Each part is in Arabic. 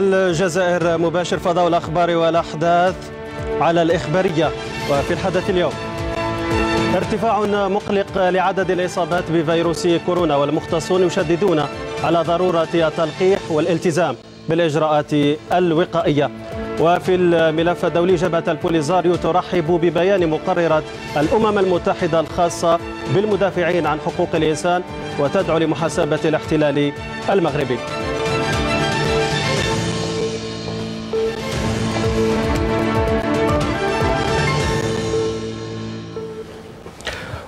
الجزائر مباشر فضاء الأخبار والأحداث على الإخبارية. وفي الحدث اليوم ارتفاع مقلق لعدد الإصابات بفيروس كورونا والمختصون يشددون على ضرورة التلقيح والالتزام بالإجراءات الوقائية. وفي الملف الدولي جبهة البوليزاريو ترحب ببيان مقررة الأمم المتحدة الخاصة بالمدافعين عن حقوق الإنسان وتدعو لمحاسبة الاحتلال المغربي.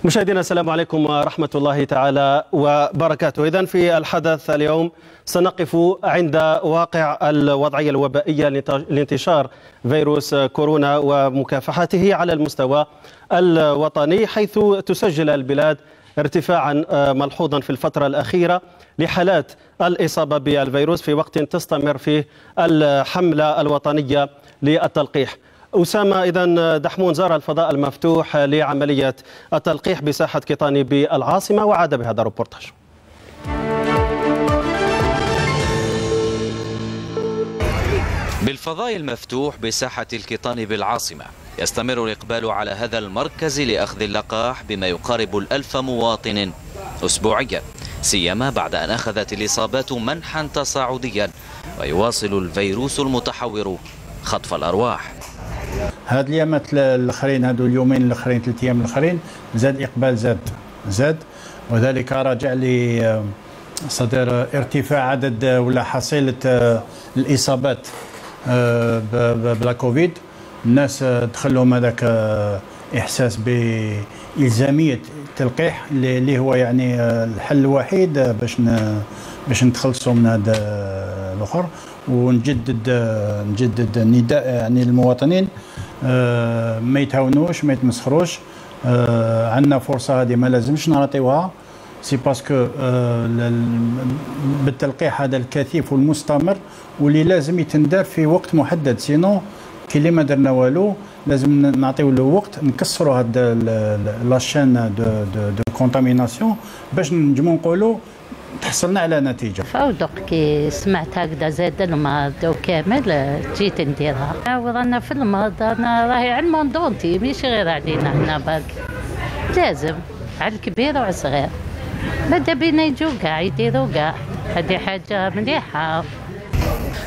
مشاهدينا السلام عليكم ورحمة الله تعالى وبركاته. إذا في الحدث اليوم سنقف عند واقع الوضعية الوبائية لانتشار فيروس كورونا ومكافحته على المستوى الوطني حيث تسجل البلاد ارتفاعا ملحوظا في الفترة الأخيرة لحالات الإصابة بالفيروس في وقت تستمر فيه الحملة الوطنية للتلقيح. أسامة إذا دحمون زار الفضاء المفتوح لعملية التلقيح بساحة كيطاني بالعاصمة وعاد بهذا الروبورتاج بالفضاء المفتوح بساحة الكيطان بالعاصمة يستمر الإقبال على هذا المركز لأخذ اللقاح بما يقارب الألف مواطن أسبوعيا سيما بعد أن أخذت الإصابات منحا تصاعديا ويواصل الفيروس المتحور خطف الأرواح. هاد اليامات الاخرين هادو اليومين الاخرين ثلاث أيام الاخرين زاد إقبال زاد زاد. وذلك راجع ل صدر ارتفاع عدد ولا حصيلة آه، الإصابات آه، بلا كوفيد. الناس دخل لهم هذاك آه، إحساس بإلزامية التلقيح اللي هو يعني الحل الوحيد باش باش نتخلصوا من هذا الأخر. ونجدد نجدد النداء يعني للمواطنين آه، ما يتهاونوش ما يتمسخروش. آه، عندنا فرصة هذه ما لازمش نعطيوها c'est parce que آه، بالتلقيح هذا الكثيف والمستمر واللي لازم يتندار في وقت محدد. sinon كي اللي ما درنا والو لازم نعطيو له وقت نكسروا هاد la chaîne de de de contamination باش نجمو نقولوا تحصلنا على نتيجة. فوضق كي سمعت هكذا زاد المرض وكامل جيت نديرها. ورانا في المرض أنا راهي على ال monde entier مش غير علينا هنا باقي لازم على الكبير وعلى الصغير. ماذا بينا يجوا كاع يديروا كاع. هذه حاجة مليحة.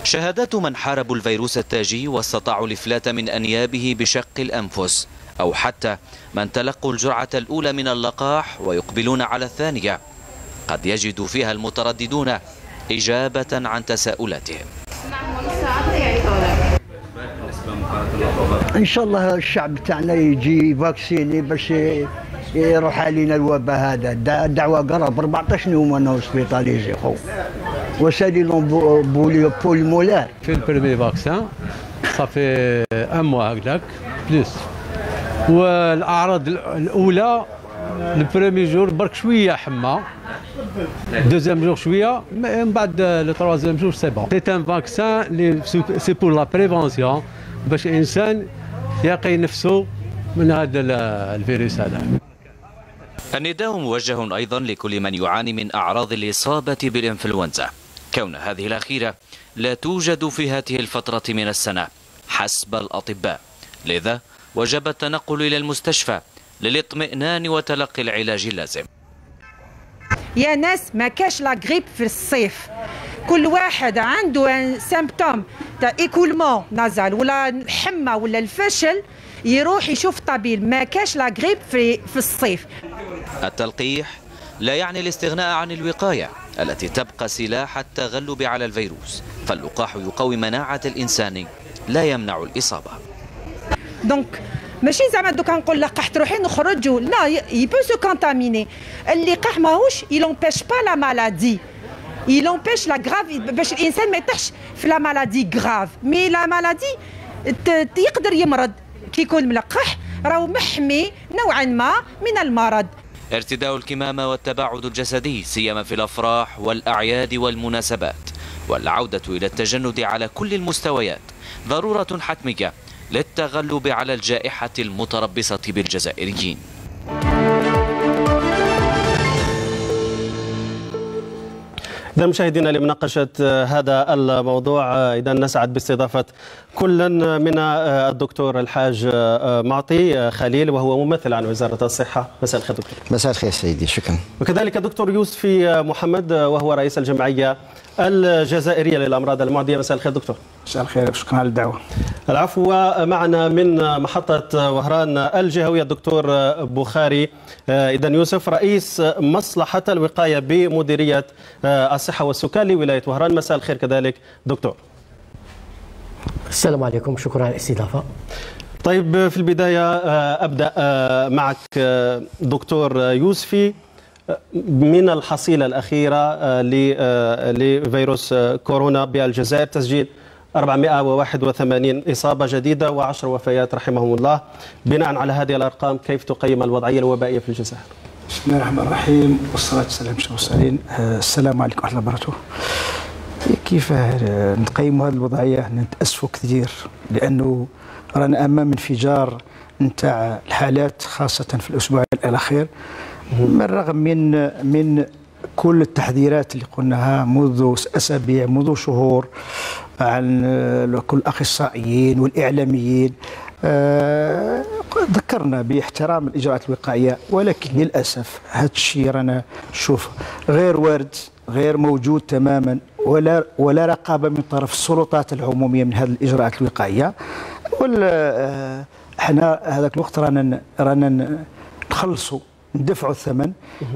شهادات من حاربوا الفيروس التاجي واستطاعوا الإفلات من أنيابه بشق الأنفس أو حتى من تلقوا الجرعة الأولى من اللقاح ويقبلون على الثانية. قد يجد فيها المترددون إجابة عن تساؤلاتهم. إن شاء الله الشعب تاعنا يجي فاكسيني باش يروح علينا الوباء هذا. الدعوه قرب 14 يوم أنا هوسبيتاليزي خو. وسالي لون بولي بوليمولار في البريمي فاكسان صافي موا هكذاك بلوس والأعراض الأولى البريمي جور برك شوية حمى. جور شوية من بعد لو تروازيام جور سي بون سي ان فاكسان c'est pour la prévention باش الانسان يقي نفسه من هذا الفيروس هذا النداء موجه أيضا لكل من يعاني من أعراض الإصابة بالإنفلونزا. كون هذه الأخيرة لا توجد في هذه الفترة من السنة حسب الأطباء. لذا وجب التنقل إلى المستشفى للاطمئنان وتلقي العلاج اللازم. يا ناس ما كاش la grippe في الصيف. كل واحد عنده symptôme تاع écoulement nasal ولا الحمى ولا الفشل يروح يشوف طبيب. ما كاش la grippe في في الصيف. التلقيح لا يعني الاستغناء عن الوقاية التي تبقى سلاح التغلب على الفيروس فاللقاح يقوي مناعة الإنسان لا يمنع الإصابة. donc ماشي زعما دوكا نقول لقاح تروحي نخرجوا لا il peut se contaminer اللقاح ماهوش يلومبيش با لا مالادي يلومبيش لا غراف باش الإنسان ما يطيحش في لا مالادي غراف مي لا مالادي يقدر يمرض. كي يكون ملقح راهو محمي نوعا ما من المرض. ارتداء الكمامة والتباعد الجسدي سيما في الأفراح والأعياد والمناسبات. والعودة إلى التجند على كل المستويات. ضرورة حتمية. للتغلب على الجائحة المتربصة بالجزائريين. إذا مشاهدينا لمناقشة هذا الموضوع إذا نسعد باستضافة كل من الدكتور الحاج معطي خليل وهو ممثل عن وزارة الصحة. مساء الخير دكتور. مساء الخير سيدي شكرا. وكذلك الدكتور يوسفي محمد وهو رئيس الجمعية الجزائرية للأمراض المعدية. مساء الخير دكتور. مساء الخير شكرا على الدعوة. العفو معنا من محطة وهران الجهوية الدكتور بخاري إذا يوسف رئيس مصلحة الوقاية بمديرية الصحة والسكان لولاية وهران. مساء الخير كذلك دكتور. السلام عليكم شكرا على الاستضافة. طيب في البداية أبدأ معك دكتور يوسفي. من الحصيلة الأخيرة لفيروس كورونا بالجزائر تسجيل 481 إصابة جديدة و10 وفيات رحمهم الله. بناء على هذه الأرقام كيف تقيم الوضعية الوبائية في الجزائر؟ بسم الله الرحمن الرحيم والصلاة والسلام على المرسلين السلام عليكم ورحمة الله وبركاته. كيف نقيم هذه الوضعية؟ نتأسفوا كثير لأنه رانا أمام انفجار نتاع الحالات خاصة في الأسبوع الأخير. بالرغم من من كل التحذيرات اللي قلناها منذ أسابيع منذ شهور عن كل الأخصائيين والإعلاميين أه ذكرنا باحترام الإجراءات الوقائية ولكن للأسف هذا الشيء رانا نشوف غير وارد غير موجود تماما ولا ولا رقابة من طرف السلطات العمومية من هذه الإجراءات الوقائية. ولا إحنا هذاك الوقت رانا رانا نخلصوا. ندفعوا الثمن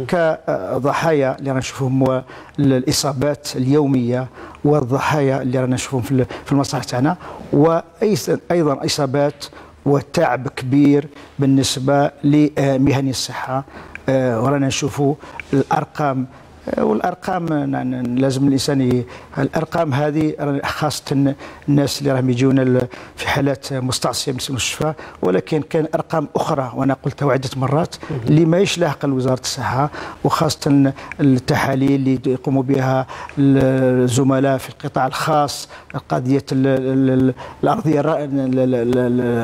كضحايا اللي رانا نشوفهم الاصابات اليومية والضحايا اللي رانا نشوفهم في المصالح تاعنا وأيضا إصابات وتعب كبير بالنسبة لمهني الصحة. ورانا نشوفوا الأرقام والأرقام لازم الإنسان الأرقام هذه خاصة الناس اللي راهم يجونا في حالات مستعصية من المستشفى. ولكن كان أرقام أخرى وأنا قلتها عده مرات اللي ما لاحقة لوزارة الصحة وخاصة التحاليل اللي يقوموا بها الزملاء في القطاع الخاص قضية الأرضية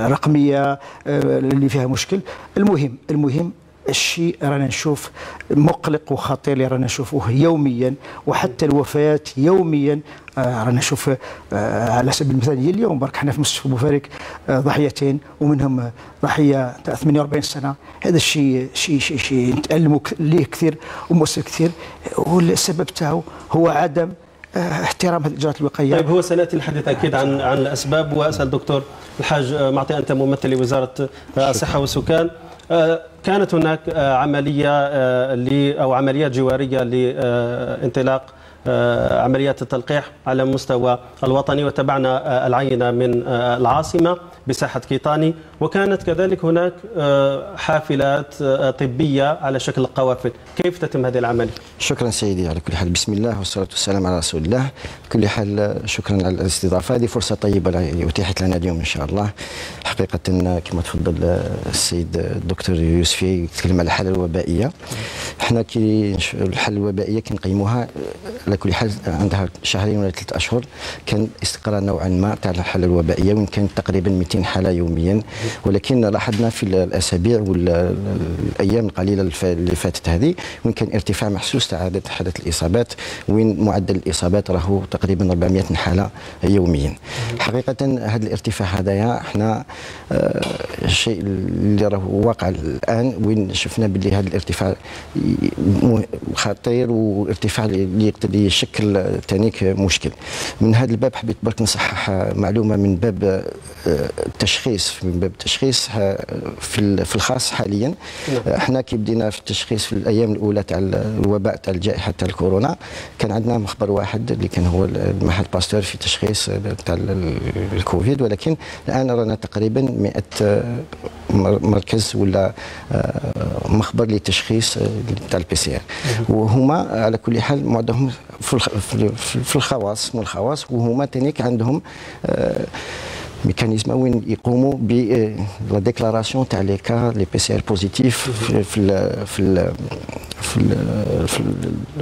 الرقمية اللي فيها مشكل. المهم المهم الشيء رانا نشوف مقلق وخطير اللي رانا نشوفوه يوميا وحتى الوفيات يوميا آه رانا نشوف آه على سبيل المثال اليوم برك إحنا في مستشفى بوفاريك آه ضحيتين ومنهم ضحية 48 سنة. هذا الشيء شيء شيء شيء نتألموا ليه كثير ومؤثر كثير. والسبب تاعو هو عدم احترام هذه الإجراءات الوقائية. طيب هو سنأتي الحديث أكيد عن عن الأسباب. وأسأل دكتور الحاج معطي أنت ممثل لوزارة الصحة والسكان. كانت هناك عملية أو عمليات جوارية لإنطلاق عمليات التلقيح على المستوى الوطني وتبعنا العينة من العاصمة بساحة كيطاني وكانت كذلك هناك حافلات طبية على شكل قوافل، كيف تتم هذه العملية؟ شكرا سيدي على كل حال بسم الله والصلاة والسلام على رسول الله، كل حال شكرا على الاستضافة هذه فرصة طيبة أتيحت لنا اليوم إن شاء الله. حقيقة كما تفضل السيد الدكتور يوسفي يتكلم على الحالة الوبائية. إحنا كي الحالة الوبائية كنقيموها على كل حال عندها شهرين ولا ثلاث أشهر كان استقرار نوعا ما تاع الحالة الوبائية وين كان تقريبا 200 حالة يوميا. ولكن لاحظنا في الأسابيع والايام القليلة اللي فاتت هذه وين كان ارتفاع محسوس تاع عدد حالات الإصابات وين معدل الإصابات راهو تقريبا 400 حالة يوميا. حقيقة هذا الارتفاع هذايا إحنا آه الشيء اللي راهو واقع الآن وين شفنا باللي هذا الارتفاع خطير وارتفاع اللي يقتضي يشكل تانيك مشكل من هذا الباب حبيت برك نصحح معلومة من باب التشخيص من باب التشخيص في في الخاص حاليا. إحنا كي بدينا في التشخيص في الأيام الأولى تاع الوباء تاع الجائحة تاع الكورونا كان عندنا مخبر واحد اللي كان هو المعهد باستور في تشخيص تاع الكوفيد. ولكن الآن رانا تقريبا 100 مركز ولا مخبر لتشخيص تاع ال PCR وهما على كل حال معظمهم في الخواص من الخواص وهما تانيك عندهم mécanisme وين يقوموا ب la déclaration تاع les cas les PCR positifs في في في في في,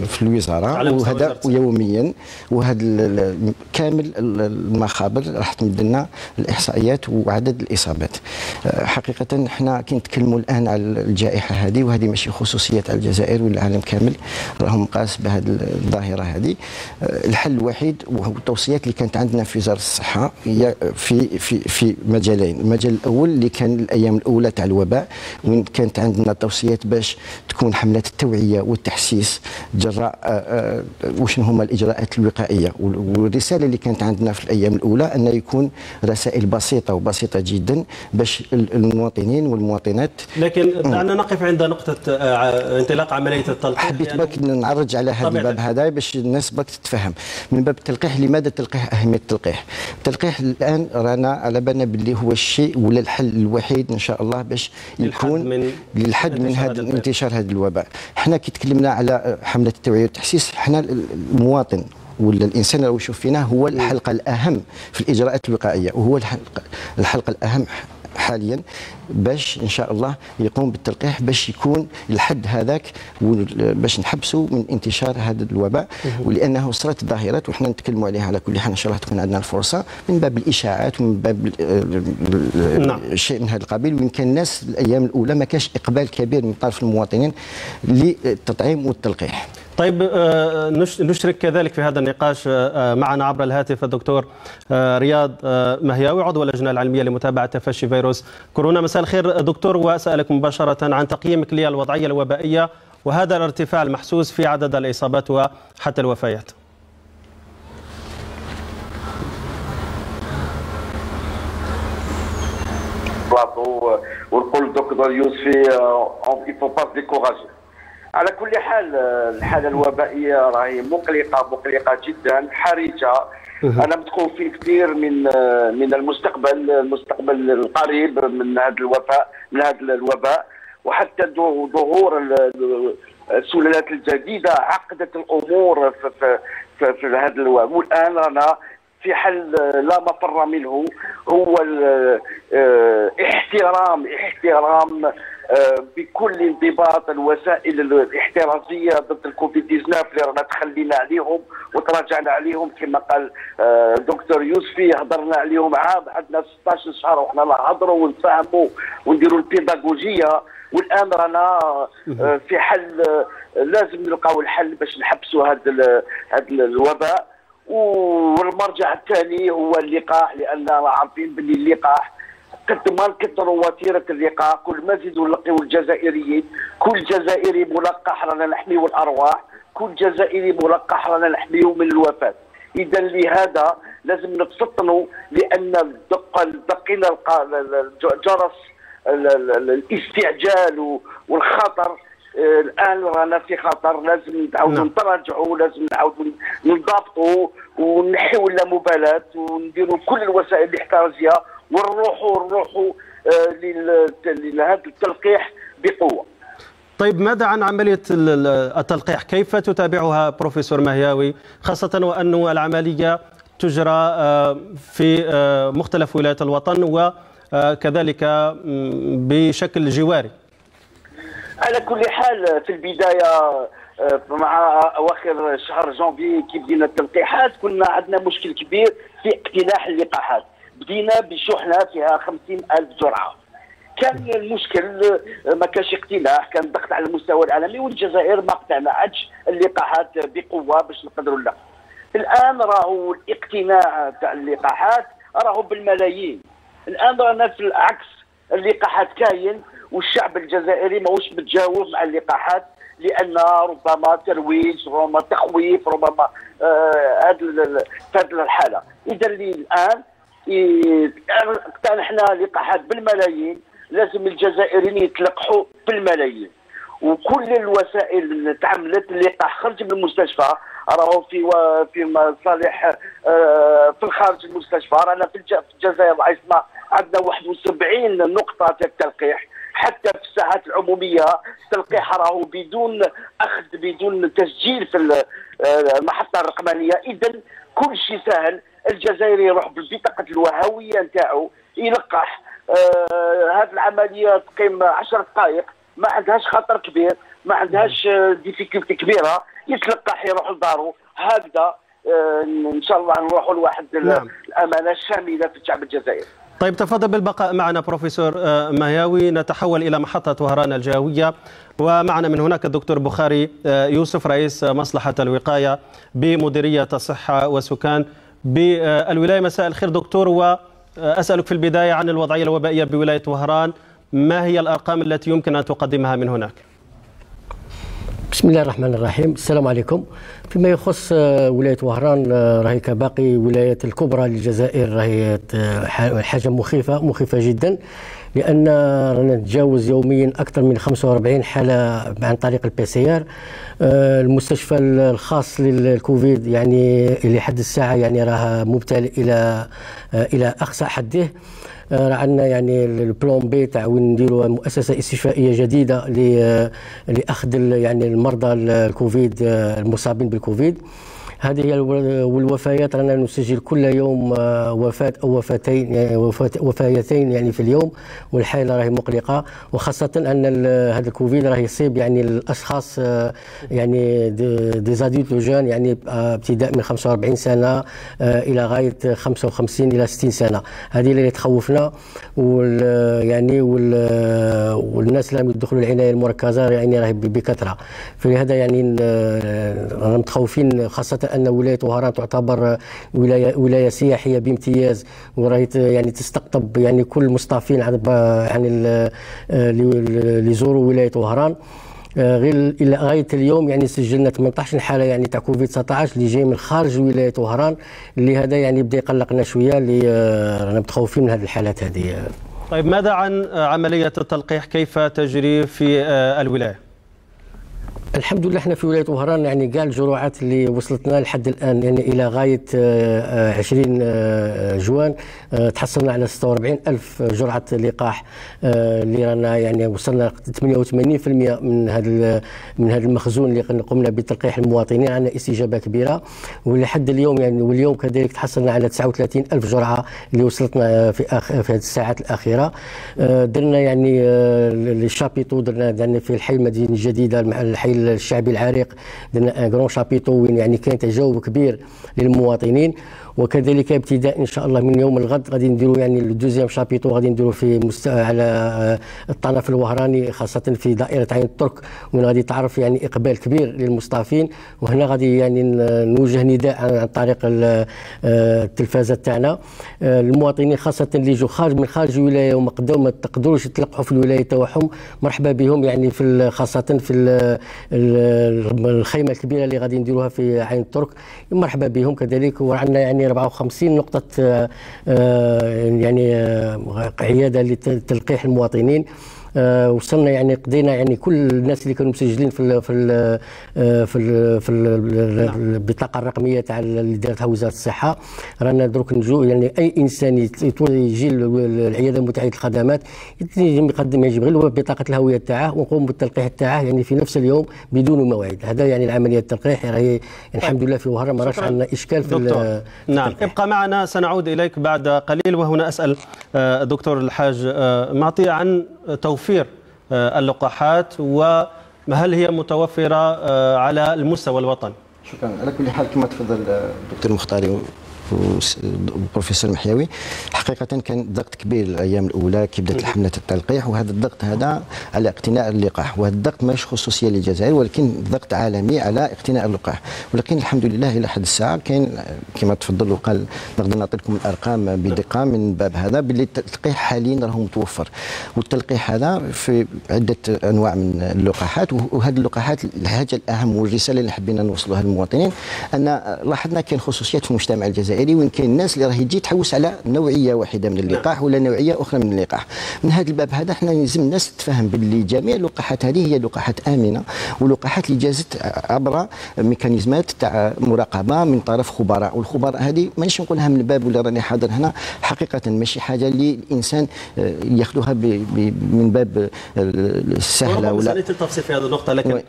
في الوزارة. وهذا يوميا. وهذا كامل المخابر راح تمد لنا الإحصائيات وعدد الإصابات. حقيقة إحنا كي نتكلموا الآن على الجائحة هذه وهذه ماشي خصوصية على الجزائر والعالم كامل راهم قاس بهذه الظاهرة هذه. الحل الوحيد وهو التوصيات اللي كانت عندنا في وزارة الصحة هي في في في مجالين. المجال الأول اللي كان الأيام الأولى تاع الوباء وين كانت عندنا توصيات باش تكون حملات التوعية والتحسيس جراء آه، آه، وشنو هما الإجراءات الوقائية. والرسالة اللي كانت عندنا في الأيام الأولى ان يكون رسائل بسيطة وبسيطة جدا باش المواطنين والمواطنات. لكن دعنا نقف عند نقطة آه، انطلاق عملية التلقيح حبيت يعني بك نعرج على هذا الباب هذا باش الناس بك تتفهم. من باب التلقيح لماذا التلقيح؟ أهمية التلقيح. التلقيح الآن رانا على بالنا باللي هو الشيء ولا الحل الوحيد إن شاء الله باش يكون من للحد من هذا انتشار هذا الوباء. إحنا كي تكلمنا على حملة التوعية والتحسيس إحنا المواطن ولا الإنسان لو يشوف فينا هو الحلقة الأهم في الإجراءات الوقائية وهو الحلقة, الحلقة الأهم حاليا باش إن شاء الله يقوم بالتلقيح باش يكون الحد هذاك باش نحبسوا من انتشار هذا الوباء. ولأنه صارت ظاهرات وحنا نتكلموا عليها على كل حال إن شاء الله تكون عندنا الفرصة من باب الإشاعات ومن باب نعم. شيء من هذا القبيل. وإن كان الناس الأيام الأولى ما كانش إقبال كبير من طرف المواطنين للتطعيم والتلقيح. طيب آه، نشرك كذلك في هذا النقاش آه، معنا عبر الهاتف الدكتور آه، رياض مهياوي عضو اللجنة العلمية لمتابعة تفشي فيروس كورونا. مساء الخير دكتور. وأسألك مباشرة عن تقييمك للوضعية الوبائية وهذا الارتفاع المحسوس في عدد الإصابات وحتى الوفيات. ونقول الدكتور يوسفي il faut pas se décourager. على كل حال الحالة الوبائية راهي مقلقة مقلقة جدا حرجة. أنا متخوف في كثير من من المستقبل المستقبل القريب من هذا الوفاء من هذا الوباء. وحتى ظهور السلالات الجديدة عقدت الأمور في, في, في, في هذا الوباء والان رانا في حل لا مفر منه. هو احترام احترام بكل انضباط الوسائل الاحترازية ضد الكوفيد 19 اللي رانا تخلينا عليهم وتراجعنا عليهم كما قال آه، دكتور يوسفي هضرنا عليهم عام عندنا 16 شهر وحنا نهضروا ونفهموا ونديروا البيداغوجية. والآن رانا آه، في حل لازم نلقاو الحل باش نحبسوا هذا هذا الوباء. والمرجع الثاني هو اللقاح لأن عارفين باللي اللقاح قد ما نكثروا وتيره اللقاح كل ما نزيدوا نلقيو الجزائريين كل جزائري ملقح رانا نحميو الارواح كل جزائري ملقح رانا نحميو من الوفاه إذا لهذا لازم نتفطنوا لأن دق دقينا جرس الاستعجال والخطر آه، الآن رانا في خطر. لازم نعاودوا نعم. نتراجعوا لازم نعاودوا نضبطوا ونحيوا اللامبالاه ونديروا كل الوسائل الاحترازيه ونروحوا نروحوا آه، لهذا التلقيح بقوة. طيب ماذا عن عملية التلقيح؟ كيف تتابعها بروفيسور مهياوي خاصة وأن العملية تجرى آه، في آه، مختلف ولايات الوطن وكذلك بشكل جواري؟ على كل حال في البداية مع أواخر شهر جانفي كي بدينا التلقيحات كنا عندنا مشكل كبير في اقتلاح اللقاحات. بدينا بشحنة فيها خمسين ألف جرعة. كان المشكل ما كانش اقتلاح كان ضغط على المستوى العالمي والجزائر ما اقتنعتش اللقاحات بقوة باش نقدروا لا الآن راهو الاقتناع تاع اللقاحات راهو بالملايين. الآن رانا في العكس اللقاحات كاين والشعب الجزائري ماهوش متجاوب مع اللقاحات لأن ربما ترويج ربما تخويف ربما آه هذه الحالة. إذا الآن اقتنحنا لقاحات بالملايين لازم الجزائريين يتلقحوا بالملايين. وكل الوسائل اللي تعملت اللقاح خرج من المستشفى راهو في في مصالح آه، في الخارج المستشفى. رانا في الجزائر عندنا عندنا 71 نقطة التلقيح. حتى في الساعات العمومية التلقيح راهو بدون أخذ بدون تسجيل في آه، المحطة الرقمانية. اذا كل شيء سهل. الجزائري يروح بالبطاقة الوهوية نتاعو يلقح آه هذه العملية تقيم 10 دقائق ما عندهاش خطر كبير ما عندهاش ديفيكولتي كبيرة يتلقح يروح لدارو هكذا إن شاء الله نروحوا لواحد نعم. الأمانة الشاملة في الشعب الجزائري. طيب تفضل بالبقاء معنا بروفيسور مهياوي. نتحول إلى محطة وهران الجوية. ومعنا من هناك الدكتور بخاري يوسف رئيس مصلحة الوقاية بمديرية الصحة والسكان. بالولاية مساء الخير دكتور وأسألك في البداية عن الوضعية الوبائية بولاية وهران. ما هي الأرقام التي يمكن أن تقدمها من هناك؟ بسم الله الرحمن الرحيم. السلام عليكم. فيما يخص ولاية وهران راهي كباقي الولايات الكبرى للجزائر راهي حاجة مخيفة مخيفة جدا. لأن رانا نتجاوز يوميا أكثر من 45 حالة عن طريق ال PCR المستشفى الخاص للكوفيد يعني لحد الساعة يعني راه ممتلئ إلى إلى أقصى حده. راه عندنا يعني ال plan B تاع وين نديروا مؤسسة استشفائية جديدة لأخذ يعني المرضى الكوفيد المصابين بالكوفيد. هذه هي والوفيات رانا نسجل كل يوم وفاة أو وفاتين يعني وفاتين يعني في اليوم والحالة راهي مقلقة. وخاصة أن هذا الكوفيد راه يصيب يعني الأشخاص يعني دي زاديلت جون يعني ابتداء من 45 سنة إلى غاية 55 إلى 60 سنة. هذه اللي تخوفنا وال يعني وال والناس اللي يدخلوا العناية المركزة يعني راهي بكثرة. فلهذا يعني رانا متخوفين خاصة أن ولاية وهران تعتبر ولايه ولاية سياحية بامتياز وراهي يعني تستقطب يعني كل المصطافين يعني اللي يزوروا ولاية وهران. غير إلى غاية اليوم يعني سجلنا 18 حالة يعني تاع كوفيد 19 اللي جاي من خارج ولاية وهران. اللي هذا يعني بدا يقلقنا شوية اللي رانا متخوفين من هذه الحالات هذه. طيب ماذا عن عملية التلقيح؟ كيف تجري في الولاية؟ الحمد لله إحنا في ولاية وهران يعني كاع الجرعات اللي وصلتنا لحد الآن يعني إلى غاية 20 جوان. تحصلنا على 46 ألف جرعة لقاح. اللي رانا يعني وصلنا 88% من هذا من هذا المخزون اللي قمنا بتلقيح المواطنين عندنا استجابة كبيرة. ولحد اليوم يعني واليوم كذلك تحصلنا على 39 ألف جرعة اللي وصلتنا في أخ في هذه الساعات الأخيرة. درنا يعني الشابيتو درنا يعني في الحي المدينة الجديدة الحي الشعبي العريق درنا ان كرون شابيتو وين يعني كان تجاوب كبير للمواطنين وكذلك ابتداء إن شاء الله من يوم الغد غادي نديروا يعني الدوزيام شابيتو غادي نديروا في مست... على الطرف الوهراني خاصة في دائرة عين الترك وين غادي تعرف يعني إقبال كبير للمصطافين وهنا غادي يعني نوجه نداء عن طريق التلفازة تاعنا. المواطنين خاصة اللي يجوا خارج من خارج الولاية وما ما تقدروش يتلقحوا في الولاية تاعهم مرحبا بهم يعني في خاصة في الخيمة الكبيرة اللي غادي نديروها في عين الترك. مرحبا بهم كذلك. وعندنا يعني 54 نقطة يعني عيادة لتلقيح المواطنين. آه وصلنا يعني قضينا يعني كل الناس اللي كانوا مسجلين في ال في ال في ال في ال البطاقة الرقمية تاع اللي دارتها وزارة الصحة. رانا دروك نجو يعني أي إنسان يجي العياده المتعدده الخدمات يقدم يجب غير بطاقة الهوية تاعه ونقوم بالتلقيح تاعه يعني في نفس اليوم بدون موعد. هذا يعني العملية التلقيح راهي يعني الحمد لله في وهران ما رأش عندنا إشكال في دكتور. نعم. ابقى معنا سنعود إليك بعد قليل وهنا أسأل دكتور الحاج معطي عن توفير توفير اللقاحات وهل هي متوفرة على المستوى الوطني؟ شكرا. على كل حال كما تفضل الدكتور مختاري وبروفيسور محيوي. حقيقة كان ضغط كبير الأيام الأولى كي بدأت حملة التلقيح وهذا الضغط هذا على اقتناء اللقاح وهذا الضغط ماهيش خصوصية للجزائر ولكن ضغط عالمي على اقتناء اللقاح. ولكن الحمد لله إلى حد الساعة كاين كما تفضل وقال نقدر نعطي لكم الأرقام بدقة من باب هذا باللي التلقيح حاليا راه متوفر. والتلقيح هذا في عدة أنواع من اللقاحات وهذه اللقاحات الحاجة الأهم والرسالة اللي حبينا نوصلوها للمواطنين أن لاحظنا كاين خصوصيات في المجتمع الجزائري الجزائري وين كاين الناس اللي راهي تجي تحوس على نوعية واحدة من اللقاح ولا نوعية أخرى من اللقاح. من هذا الباب هذا إحنا لازم الناس تفهم باللي جميع اللقاحات هذه هي لقاحات آمنة ولقاحات اللي جازت عبر ميكانيزمات تاع مراقبة من طرف خبراء. والخبراء هذه مانيش نقولها من الباب ولا راني حاضر هنا حقيقة ماشي حاجة اللي الإنسان ياخذها من باب السهله ولا التفصيل في هذه النقطة لكن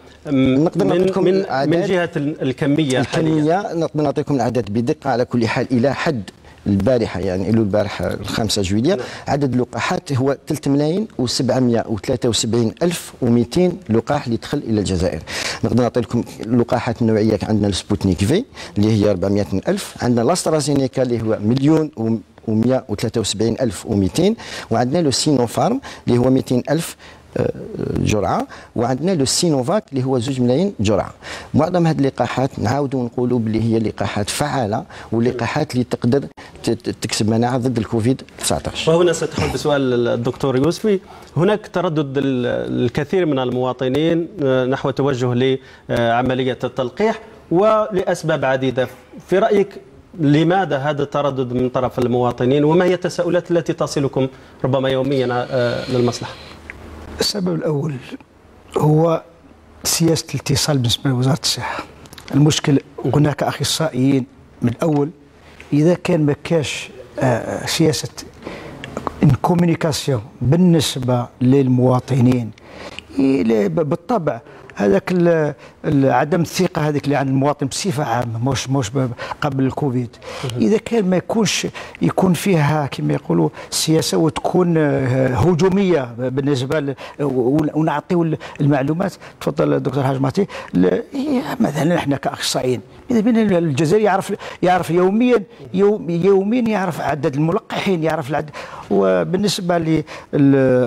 نقدر من, من, من جهة الكمية الكمية نقدر نعطيكم العدد بدقة على كل حال. إلى حد البارحة يعني له البارحة الخامسة جويلية. عدد اللقاحات هو 3 ملايين و773 ألف و200 لقاح اللي دخل إلى الجزائر. نقدر نعطي لكم اللقاحات النوعيه عندنا ال Sputnik V اللي هي 400 ألف عندنا l'AstraZeneca اللي هو مليون و و173200 وعندنا le Sinopharm اللي هو 200000 آه، جرعة وعندنا le Sinovac اللي هو 2 ملايين جرعة. معظم هذه اللقاحات نعاودوا نقولوا باللي هي لقاحات فعالة ولقاحات اللي تقدر تكسب مناعة ضد الكوفيد 19 وهنا سأدخل بسؤال الدكتور يوسفي. هناك تردد الكثير من المواطنين آه، نحو توجه لعملية التلقيح ولأسباب عديدة. في رأيك لماذا هذا التردد من طرف المواطنين وما هي التساؤلات التي تصلكم ربما يوميا آه، للمصلحة؟ السبب الأول هو سياسة الاتصال بالنسبة لوزارة الصحة. المشكل هناك أخصائيين من الأول. إذا كان ما كاش آه، سياسة كوميونيكاسيون بالنسبة للمواطنين بالطبع هذاك عدم الثقة هذيك اللي عند المواطن بصفة عامة مش مش قبل الكوفيد. إذا كان ما يكونش يكون فيها كما يقولوا سياسة وتكون آه، هجومية بالنسبة ونعطيو المعلومات. تفضل الدكتور حاج ماتي مثلا إحنا كأخصائيين بين الجزائر يعرف يعرف يوميا يوم يوميا يعرف عدد الملقحين يعرف العدد وبالنسبة ل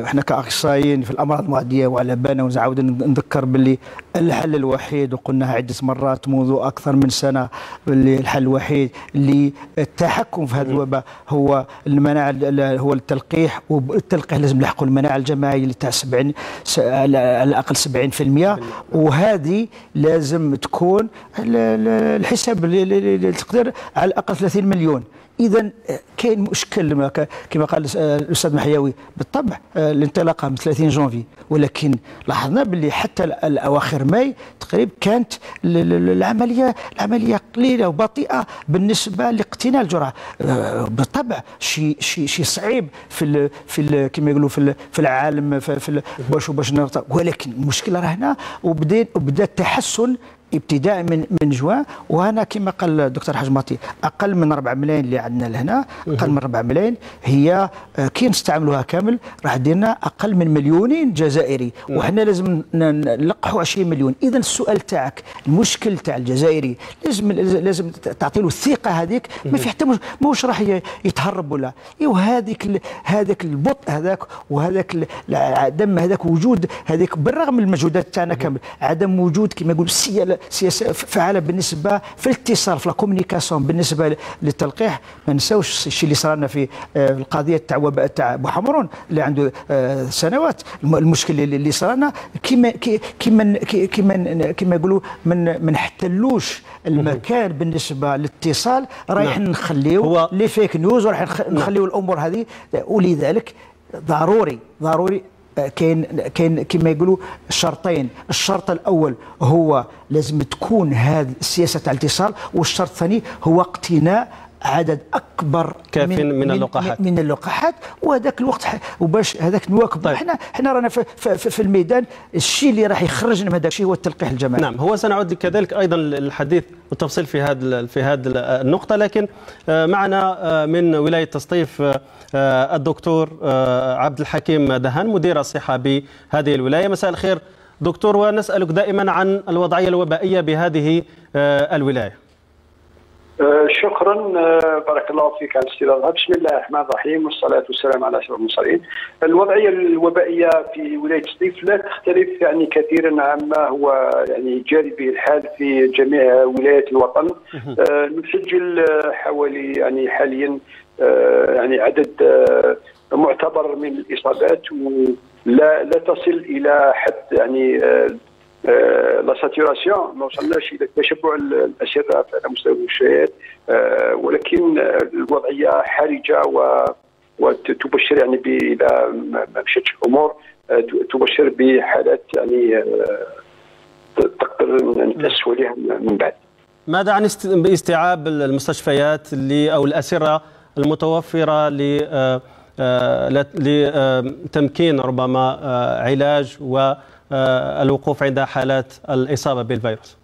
إحنا كأخصائيين في الأمراض المعدية وعلى بالنا ونعاود نذكر باللي الحل الوحيد وقلناها عدة مرات منذ أكثر من سنة اللي الحل الوحيد للتحكم في هذا الوباء هو المناعة هو التلقيح والتلقيح لازم نلحقوا المناعة الجماعية اللي تاع 70 على الأقل 70% وهذه لازم تكون الحساب اللي تقدر على الأقل 30 مليون. اذا كاين مشكل كما قال الأستاذ محيوي بالطبع آه، الانطلاقة من 30 جونفي. ولكن لاحظنا باللي حتى الأواخر ماي تقريبا كانت العملية العملية قليلة وبطيئة بالنسبة لاقتناء الجرعة. آه، بالطبع شيء شيء شيء صعيب في ال في كما يقولوا في في العالم في باش باش ولكن المشكلة راه هنا وبدا وبدأ التحسن ابتداء من من جوان. وهنا كما قال الدكتور حاج ماطي أقل من 4 ملايين اللي عندنا لهنا أقل من 4 ملايين هي آه، كي نستعملوها كامل راح ديرنا أقل من مليونين جزائري. وحنا لازم نلقحوا 20 مليون. اذا السؤال تاعك المشكل تاع الجزائري لازم لازم تعطي له الثقة هذيك. ما في حتى مش راح يتهرب ولا. وهذيك هذاك البطء هذاك وهذاك عدم هذاك وجود هذيك بالرغم من المجهودات تاعنا كامل عدم وجود كما يقول السياله سياسة فعالة بالنسبة في الاتصال في ال communication بالنسبة للتلقيح ما نساوش الشيء اللي صار لنا في آه، القضية تاع وباء تاع بوحمرون اللي عنده آه، سنوات المشكل اللي صار لنا كيما كيما كيما كيما يقولوا من ما نحتلوش المكان بالنسبة للاتصال رايح نعم. نخليو les fake news وراح نعم. نخليو الأمور هذه ولذلك ضروري ضروري كاين كاين كما يقولوا شرطين. الشرط الأول هو لازم تكون هذه السياسة تاع الاتصال والشرط الثاني هو اقتناء عدد أكبر كاف من, من اللقاحات. من اللقاحات. وهذاك الوقت وباش هذاك نواكب طيب. إحنا إحنا رانا في, في, في الميدان. الشيء اللي راح يخرجنا من هذاك الشيء هو التلقيح الجماعي. نعم هو سنعود كذلك أيضا الحديث بالتفصيل في هذا في هذه النقطة. لكن آه، معنا آه، من ولاية تسطيف آه، الدكتور عبد الحكيم دهان مدير الصحة بهذه الولاية. مساء الخير دكتور ونسألك دائما عن الوضعية الوبائية بهذه الولاية. آه، شكرا آه، بارك الله فيك على الاستضافة. بسم الله الرحمن الرحيم والصلاة والسلام على أشرف المرسلين. الوضعية الوبائية في ولاية سطيف لا تختلف يعني كثيرا عما هو يعني جاري به الحال في جميع ولايات الوطن. آه، نسجل حوالي يعني حاليا يعني عدد معتبر من الإصابات ولا لا تصل إلى حد يعني لا ساتوراسيون. ما وصلناش إلى تشبع الأسرة على مستوى المستشفيات آه، ولكن الوضعية حرجة و وتبشر يعني اذا ما مشاتش الأمور آه، تبشر بحالات يعني آه، تقدر نتاسفوا عليها من بعد. ماذا عن باستيعاب المستشفيات اللي أو الأسرة المتوفرة لتمكين ربما علاج و آه، الوقوف عند حالات الإصابة بالفيروس.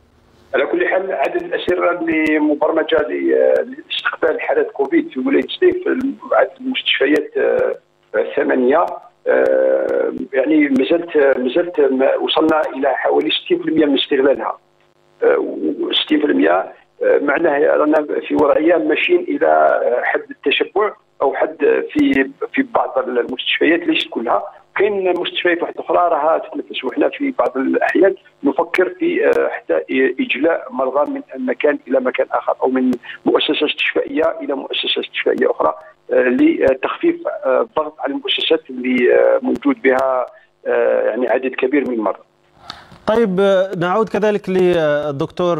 على كل حال عدد الأسرة اللي مبرمجة لاستقبال حالات كوفيد في ولاية سديف عدد المستشفيات ثمانية يعني مازلت مازلت وصلنا إلى حوالي 60% من استغلالها. 60% معناه رانا في وضعيه ماشيين إلى حد التشبع أو حد في في بعض المستشفيات ليست كلها كاين مستشفيات واحدة أخرى راها تتنفس وحنا في بعض الأحيان نفكر في حتى إجلاء مرضى من مكان إلى مكان آخر أو من مؤسسة استشفائية إلى مؤسسة استشفائية أخرى لتخفيف الضغط على المؤسسات اللي موجود بها يعني عدد كبير من المرضى. طيب نعود كذلك للدكتور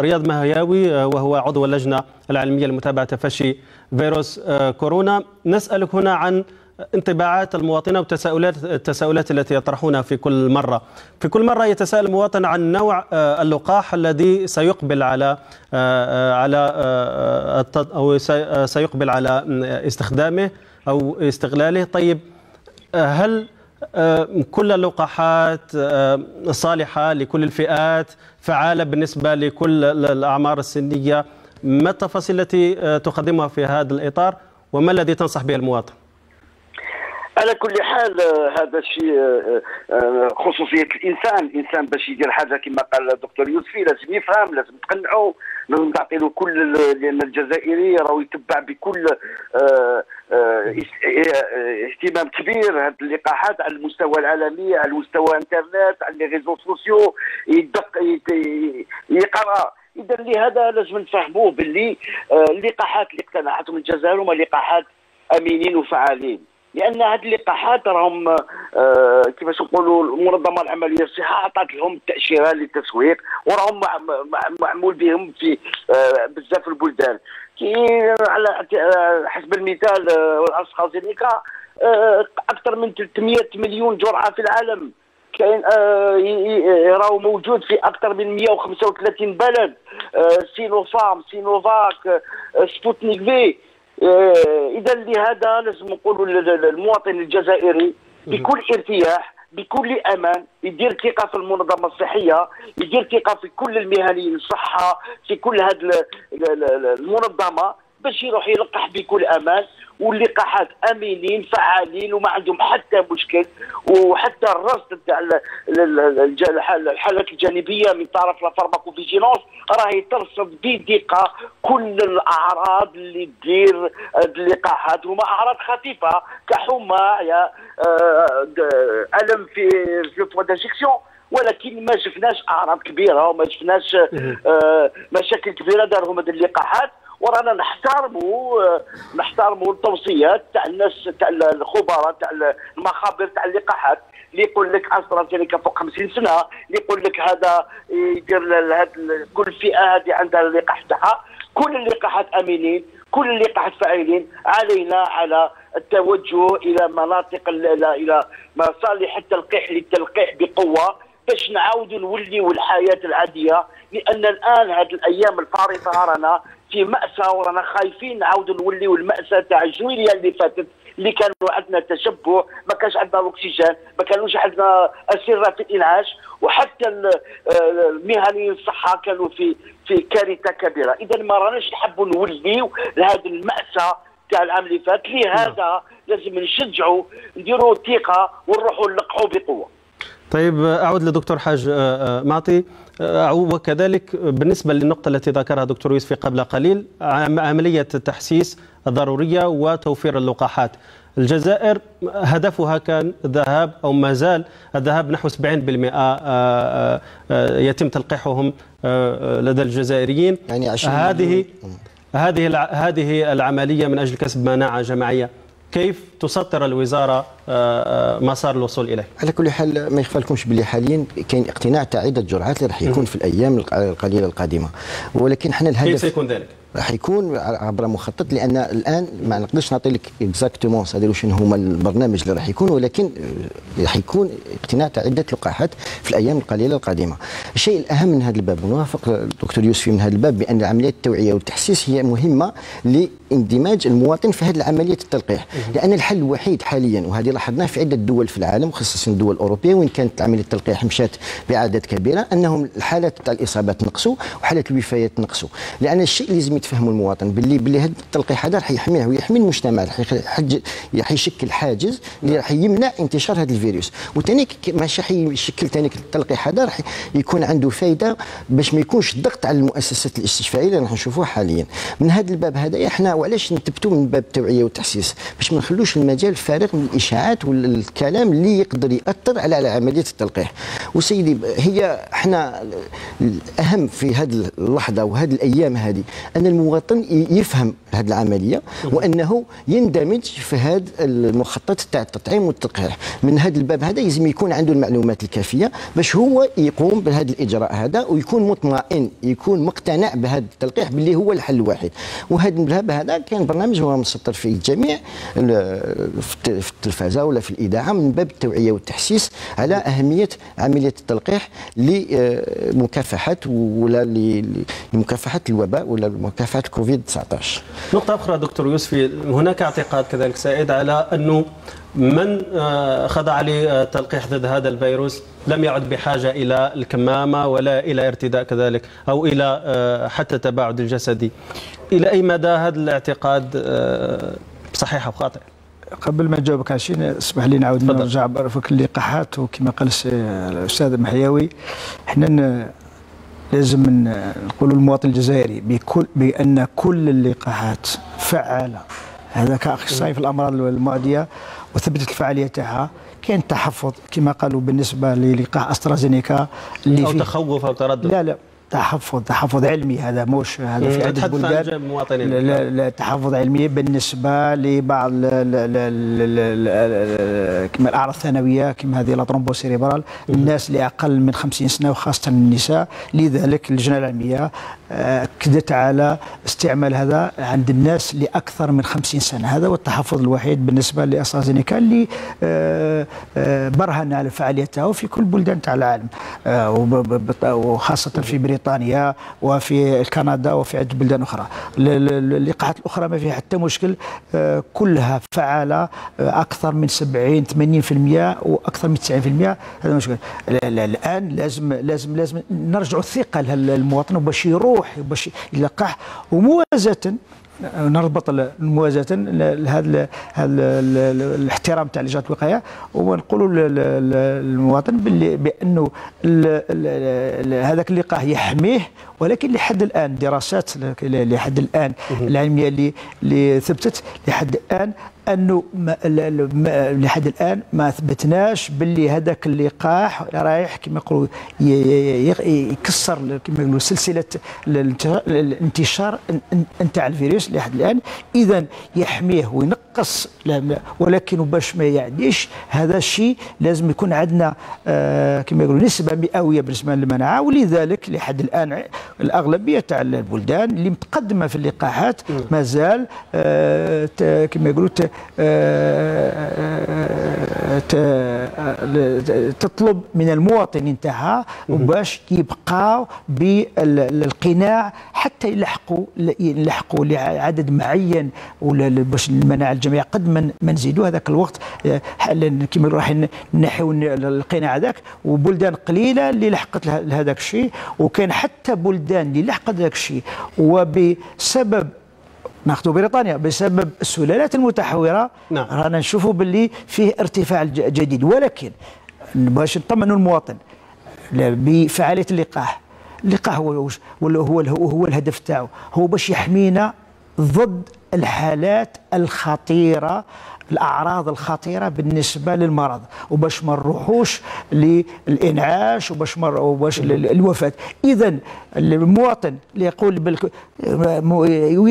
رياض مهياوي وهو عضو اللجنة العلمية لمتابعة تفشي فيروس كورونا. نسألك هنا عن انطباعات المواطنين والتساؤلات التساؤلات التي يطرحونها في كل مرة. في كل مرة يتساءل المواطن عن نوع اللقاح الذي سيقبل على على أو سيقبل على استخدامه أو استغلاله. طيب هل كل اللقاحات صالحة لكل الفئات فعالة بالنسبة لكل الأعمار السنية. ما التفاصيل التي تقدمها في هذا الإطار وما الذي تنصح به المواطن؟ على كل حال هذا الشيء خصوصية الإنسان. الإنسان باش يدير حاجة كما قال الدكتور يوسفي لازم يفهم لازم تقنعه لازم تعطي له كل لأن الجزائري راهو يتبع بكل اهتمام كبير. هذه اللقاحات على المستوى العالمي على مستوى انترنت على les réseaux sociaux يدق يقرأ. اذا لهذا لازم نفهموه باللي اللقاحات اللي اقتنتهم الجزائر هما لقاحات امينين وفعالين. لأن هذه اللقاحات راهم آه كيفاش نقولوا المنظمة العالمية للصحة اعطت لهم التأشيرة للتسويق وراهم معمول بهم في آه بزاف البلدان. كي على حسب المثال آه أسترازينيكا آه أكثر من 300 مليون جرعة في العالم. كاين آه راهو موجود في أكثر من 135 بلد. آه سينوفارم سينوفاك آه Sputnik V. إذا لهذا لازم نقولوا للمواطن الجزائري بكل ارتياح بكل أمان يدير ثقة في المنظمة الصحية يدير ثقة في كل المهنيين الصحه في كل هذه المنظمة. باش يروح يلقح بكل أمان واللقاحات امنين فعالين وما عندهم حتى مشكل وحتى الرصد تاع الحالات الجانبية من طرف الفارماكوفيجيلونس راهي ترصد بدقة كل الأعراض اللي تدير اللقاحات هما أعراض خفيفة كحمى يا ألم في في دانجكسيون ولكن ما شفناش أعراض كبيرة وما شفناش مشاكل كبيرة دارهم هذه اللقاحات. ورانا نحترموا نحترموا التوصيات تاع الناس تاع الخبراء تاع المخابر تاع اللقاحات. اللي يقول لك استرازينيكا فوق 50 سنة اللي يقول لك هذا يدير هذا كل فئة هذه عندها اللقاح تاعها. كل اللقاحات آمنين كل اللقاحات فاعلين. علينا على التوجه إلى مناطق إلى مصالح التلقيح للتلقيح بقوة. باش نعاودوا نوليو الحياة العادية لأن الآن هذه الأيام الفارطه رانا في مأساة ورانا خايفين نعاودوا نوليو المأساة تاع الجويليه اللي فاتت اللي كانوا عندنا تشبع ما كانش عندنا الأكسجين ما كانوش عندنا أسرة في الإنعاش وحتى المهنيين الصحة كانوا في في كارثة كبيرة. اذا ما راناش نحبوا نوليو لهذه المأساة تاع العام اللي فات. لهذا لازم نشجعوا نديروا ثقة ونروحوا نلقحوا بقوة. طيب أعود لدكتور حاج معطي. وكذلك بالنسبة للنقطة التي ذكرها دكتور يوسفي قبل قليل عملية التحسيس الضروريه وتوفير اللقاحات. الجزائر هدفها كان الذهاب أو ما زال الذهاب نحو 70% يتم تلقيحهم لدى الجزائريين. يعني هذه هذه هذه العملية من أجل كسب مناعة جماعية. كيف تسطر الوزارة مسار الوصول إليه؟ على كل حال ما يخفى لكمش باللي حاليا كاين اقتناع تاع عده جرعات اللي راح يكون في الأيام القليلة القادمة ولكن إحنا الهدف كيف سيكون ذلك؟ راح يكون عبر مخطط لأن الآن ما نقدرش نعطي لك اكزاكتومون سادير شنو هما البرنامج اللي راح يكون ولكن راح يكون اقتناء تاع عدة لقاحات في الأيام القليلة القادمة. الشيء الأهم من هذا الباب ونوافق الدكتور يوسفي من هذا الباب بأن عمليات التوعية والتحسيس هي مهمة لاندماج المواطن في هذه عمليه التلقيح. لأن الحل الوحيد حاليا وهذه لاحظناه في عدة دول في العالم خصوصا الدول الأوروبية وين كانت عملية التلقيح مشات باعداد كبيرة أنهم الحالات تاع الإصابات نقصوا وحالات الوفيات نقصوا. لأن الشيء اللي لازم يتفهموا المواطن. باللي باللي هذا التلقيح هذا راح يحميه ويحمي المجتمع راح يشكل حاجز اللي راح يمنع انتشار هذا الفيروس. وثاني ماشي راح يشكل ثاني التلقيح هذا راح يكون عنده فائده باش ما يكونش ضغط على المؤسسات الاستشفائية اللي راح نشوفوها حاليا. من هذا الباب هذا إحنا وعلاش نثبتوا من باب التوعيه والتحسيس باش ما نخلوش المجال فارغ من الإشاعات والكلام اللي يقدر يأثر على عملية التلقيح. وسيدي هي إحنا الأهم في هذه اللحظة وهذه الأيام هذه أن المواطن يفهم هذه العملية وأنه يندمج في هذا المخطط تاع التطعيم والتلقيح من هذا الباب هذا لازم يكون عنده المعلومات الكافية باش هو يقوم بهذا الإجراء هذا ويكون مطمئن يكون مقتنع بهذا التلقيح باللي هو الحل الوحيد. وهذا الباب هذا كان برنامج هو مسطر في الجميع في التلفازة ولا في الإذاعة من باب التوعية والتحسيس على أهمية عملية التلقيح لمكافحة ولا لمكافحة الوباء ولا مكافحه كوفيد 19 نقطة أخرى دكتور يوسفي هناك اعتقاد كذلك سائد على أنه من آه، خضع لتلقيح ضد هذا الفيروس لم يعد بحاجة إلى الكمامة ولا إلى ارتداء كذلك أو إلى آه، حتى التباعد الجسدي إلى أي مدى هذا الاعتقاد آه، صحيح أو خاطئ؟ قبل ما نجاوبك على شيء اسمح لي نعاود نرجع في اللقاحات وكما قال الأستاذ المحياوي إحنا لازم نقولوا المواطن الجزائري بكل بأن كل اللقاحات فعالة. هذا كاخصائي في الأمراض المعدية وثبتت الفعاليه تاعها كاين تحفظ كما قالوا بالنسبة للقاح أسترازينيكا اللي أو تخوف أو تردد. لا لا. تحفظ تحفظ علمي هذا مش هذا في عدة بلدان. لا, لا تحفظ علمي بالنسبة لبعض كما الأعراض الثانوية كما هذه لا سيريبرال. الناس اللي أقل من 50 سنة وخاصة النساء. لذلك اللجنة العلمية أكدت على استعمال هذا عند الناس لأكثر من 50 سنة. هذا هو التحفظ الوحيد بالنسبة لأسترازينيكا اللي برهن على فعاليته في كل بلدان تاع العالم. وخاصة في بريطانيا. بريطانيا وفي كندا وفي عدة بلدان أخرى. اللقاحات الأخرى ما فيها حتى مشكل آه، كلها فعالة آه، أكثر من 70 80% وأكثر من 90% هذا مشكل. الآن لازم لازم لازم نرجع الثقة للمواطن باش يروح باش يلقح. وموازاة نربط الموازاه هذا الاحترام تاع لجنة الوقاية ونقولوا للمواطن بأنه هذاك اللقاح يحميه ولكن لحد الآن دراسات لحد الآن العلمية اللي ثبتت لحد الآن أنه لحد الآن ما ثبتناش باللي هذاك اللقاح رايح كما يقولوا يكسر كما يقولوا سلسلة الانتشار نتاع الفيروس لحد الآن. اذا يحميه وينقص ولكن باش ما يعديش هذا الشيء لازم يكون عندنا آه كما يقولوا نسبة مئوية بالنسبة للمناعة. ولذلك لحد الآن الأغلبية تاع البلدان اللي متقدمة في اللقاحات مازال آه كما يقولوا تطلب من المواطنين تاعها باش يبقاو بالقناع حتى يلحقوا يلحقوا لعدد معين ولا باش المناعة الجمعيه قد ما نزيدوا هذاك الوقت كما راح نحيو القناع هذاك وبلدان قليلة اللي لحقت لهذاك الشيء وكان حتى بلدان اللي لحقت هذاك الشيء. وبسبب ناخذ بريطانيا بسبب السلالات المتحورة. نعم. رانا نشوفوا باللي فيه ارتفاع جديد. ولكن باش نطمنوا المواطن بفعالية اللقاح. اللقاح هو هو هو, هو الهدف تاعو. هو باش يحمينا ضد الحالات الخطيرة الأعراض الخطيرة بالنسبة للمرض وباش ما نروحوش للإنعاش وباش ما وباش الوفاه اذا المواطن اللي يقول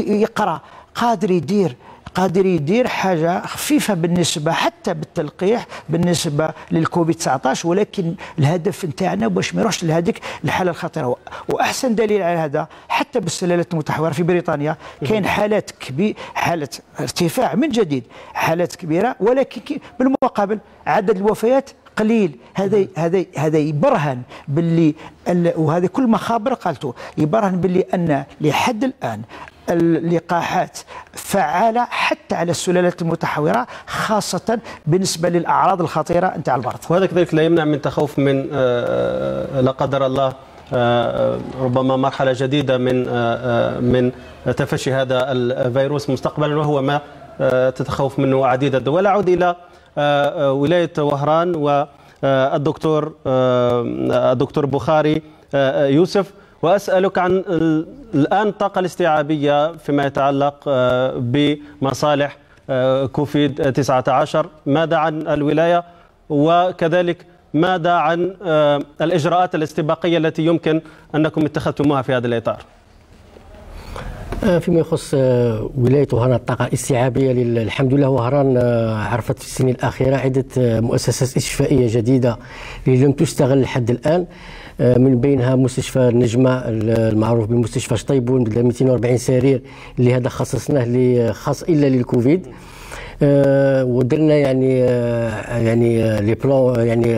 يقرأ قادر يدير قادر يدير حاجة خفيفة بالنسبة حتى بالتلقيح بالنسبة للكوفيد 19 ولكن الهدف نتاعنا باش ما يروحش لهذيك الحالة الخطيرة. وأحسن دليل على هذا حتى بالسلالات المتحورة في بريطانيا كاين حالات كبيره حالة ارتفاع من جديد حالات كبيرة ولكن بالمقابل عدد الوفيات قليل. هذا هذا هذا يبرهن باللي وهذا كل مخابر قالته يبرهن باللي أن لحد الآن اللقاحات فعالة حتى على السلالات المتحورة خاصة بالنسبة للأعراض الخطيرة. نتاع البرد وهذا كذلك لا يمنع من تخوف من آه، لا قدر الله آه، ربما مرحلة جديدة من آه، من تفشي هذا الفيروس مستقبلا وهو ما تتخوف منه عديد الدول. أعود إلى ولاية وهران والدكتور الدكتور بخاري يوسف. وأسألك عن الآن الطاقة الاستيعابية فيما يتعلق بمصالح كوفيد 19 ماذا عن الولاية؟ وكذلك ماذا عن الإجراءات الاستباقية التي يمكن أنكم اتخذتموها في هذا الإطار؟ فيما يخص ولاية وهران الطاقة الاستيعابية الحمد لله. وهران عرفت في السنين الأخيرة عدة مؤسسات استشفائية جديدة اللي لم تستغل لحد الآن. آه، من بينها مستشفى النجمة المعروف بمستشفى شطيبون ب 240 سرير اللي هذا خصصناه خاص إلا للكوفيد. آه، ودرنا يعني آه، يعني لي بلون يعني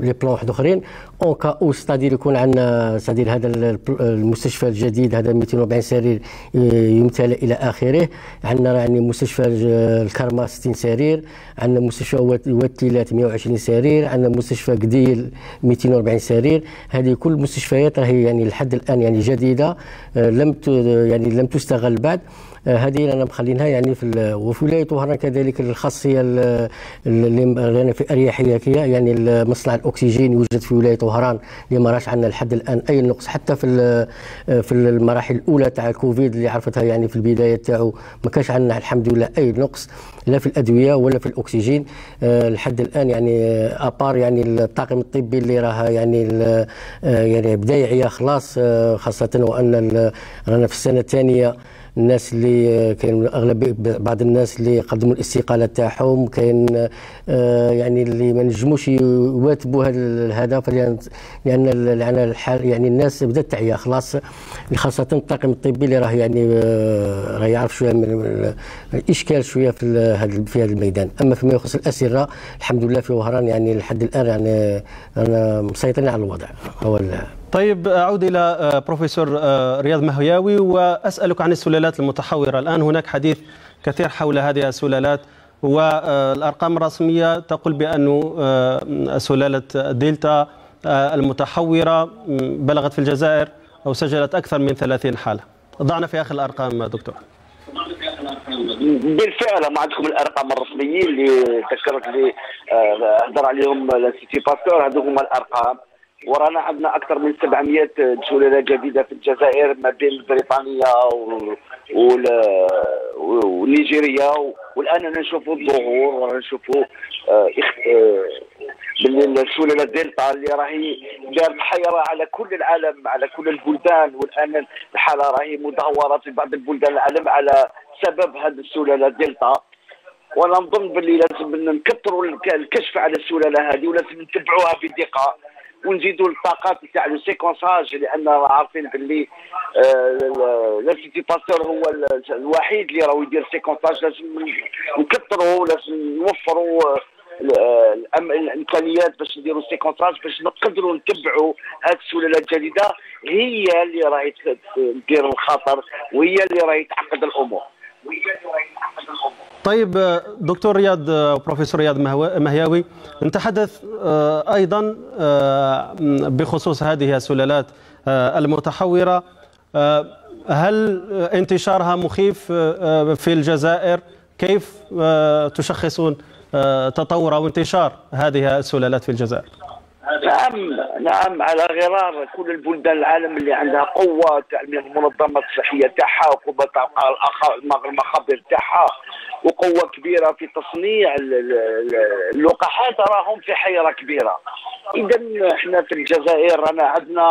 لي بلون واحد أخرين. أو ستادير يكون عندنا ستادير هذا المستشفى الجديد هذا 240 سرير يمتلئ إلى آخره. عندنا يعني مستشفى الكرمه 60 سرير عندنا مستشفى وتيلات 120 سرير عندنا مستشفى قديل 240 سرير. هذه كل مستشفيات راهي يعني لحد الآن يعني جديدة لم يعني لم تستغل بعد. آه، هذه أنا مخلينها يعني في وفي ولايه وهران كذلك الخاصيه اللي في اريحيه يعني مصنع الأكسجين يوجد في ولاية وهران اللي ما راش عندنا لحد الآن أي نقص حتى في في المراحل الأولى تاع الكوفيد اللي عرفتها يعني في البداية تاعو ما كانش عندنا الحمد لله أي نقص لا في الأدوية ولا في الأكسجين. أه لحد الآن يعني ابار يعني الطاقم الطبي اللي راه يعني يعني بدا يعيا خلاص خاصة وأن رانا في السنة الثانية الناس اللي كاين اغلب بعض الناس اللي قدموا الاستقالة تاعهم كاين آه، يعني اللي ما نجموش يواكبوا هذا الهدف لأن لأن الحال يعني الناس بدات تعيا خلاص. خاصة الطاقم الطبي اللي راه يعني آه، راه يعرف شوية من الإشكال شوية في هذا في هذا الميدان. أما فيما يخص الأسرة الحمد لله في وهران يعني لحد الآن يعني أنا مسيطرين على الوضع. هو طيب أعود إلى آه، بروفيسور آه، رياض مهياوي وأسألك عن السلالات المتحورة. الآن هناك حديث كثير حول هذه السلالات والأرقام الرسمية تقول بأن آه، سلالة دلتا المتحورة بلغت في الجزائر أو سجلت أكثر من 30 حالة. ضعنا في آخر الأرقام دكتور. بالفعل ما عندكم الأرقام الرسميين اللي ذكرت لي هضر عليهم l'Institut Pasteur هذو هما الأرقام. ورانا عندنا أكثر من 700 سلاله جديدة في الجزائر ما بين بريطانيا ونيجيريا. والآن نشوفوا الظهور ورانا نشوفوا آه، آه، باللي السلاله دلتا اللي راهي دارت حيرة على كل العالم على كل البلدان. والآن الحالة راهي متدهورة في بعض البلدان العالم على سبب هذه السلالة دلتا وأنا نظن باللي لازم نكثروا الكشف على السلالة هذه ولازم نتبعوها بدقة. ونزيدوا الطاقات تاع le séquençage لأن عارفين باللي l'Institut Pasteur هو الوحيد اللي راهو يدير séquençage لازم نكثروا لازم نوفروا الإمكانيات باش نديروا séquençage باش نقدروا نتبعوا هذه السلالات الجديدة هي اللي راهي تدير الخطر وهي اللي راهي تعقد الأمور. طيب دكتور رياض بروفيسور رياض مهياوي نتحدث آه، أيضا آه، بخصوص هذه السلالات آه، المتحورة. هل انتشارها مخيف في الجزائر؟ كيف تشخصون تطور أو انتشار هذه السلالات في الجزائر؟ نعم نعم على غرار كل البلدان العالم اللي عندها قوة تاع المنظمات الصحية تاعها وقوة تاع المخابر تاعها وقوة كبيرة في تصنيع اللقاحات. راهم في حيرة كبيرة. إذا إحنا في الجزائر رانا عندنا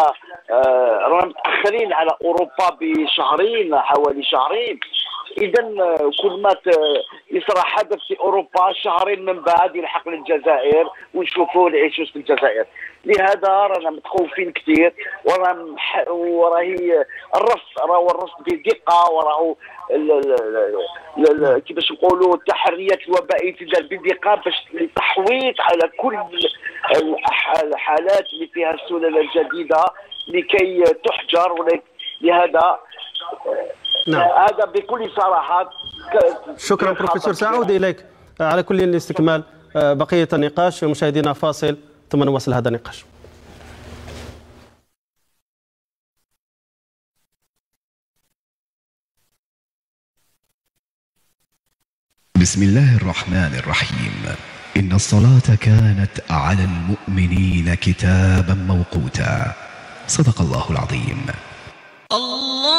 آه رانا متأخرين على أوروبا بشهرين حوالي شهرين. اذا كل ما يصرى حدث في أوروبا شهرين من بعد يلحق للجزائر ونشوفوا نعيشوا في الجزائر. لهذا رانا متخوفين كثير ورانا وراهي الرص راهو الرص بدقه وراهو كيفاش نقولوا التحريات الوبائيه تدار بدقه باش لتحويط على كل الحالات اللي فيها السلاله الجديدة لكي تحجر لهذا نعم. هذا بكل صراحة شكرا بروفيسور سأعود إليك. على كل لاستكمال آه، بقية النقاش. مشاهدينا فاصل ثم نواصل هذا النقاش. بسم الله الرحمن الرحيم. إن الصلاة كانت على المؤمنين كتابا موقوتا. صدق الله العظيم. الله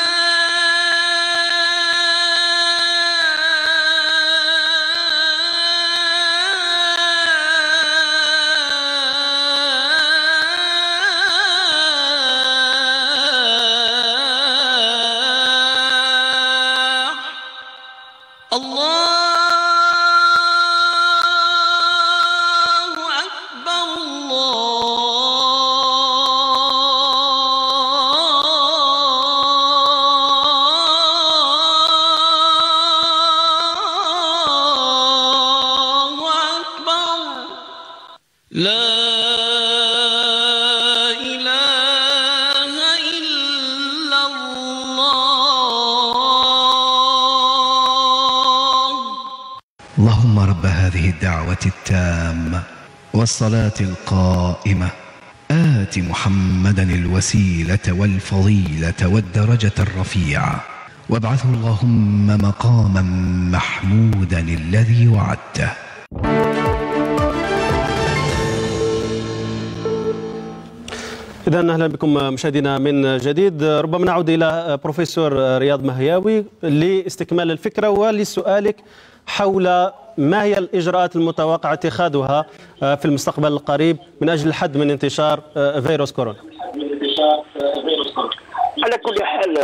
التامة والصلاة القائمة. آت محمدا الوسيلة والفضيلة والدرجة الرفيعة. وابعثه اللهم مقاما محمودا الذي وعدته. إذا أهلا بكم مشاهدينا من جديد. ربما نعود إلى بروفيسور رياض مهياوي لاستكمال الفكرة ولسؤالك حول ما هي الإجراءات المتوقع اتخاذها في المستقبل القريب من أجل الحد من انتشار فيروس كورونا؟ على كل حال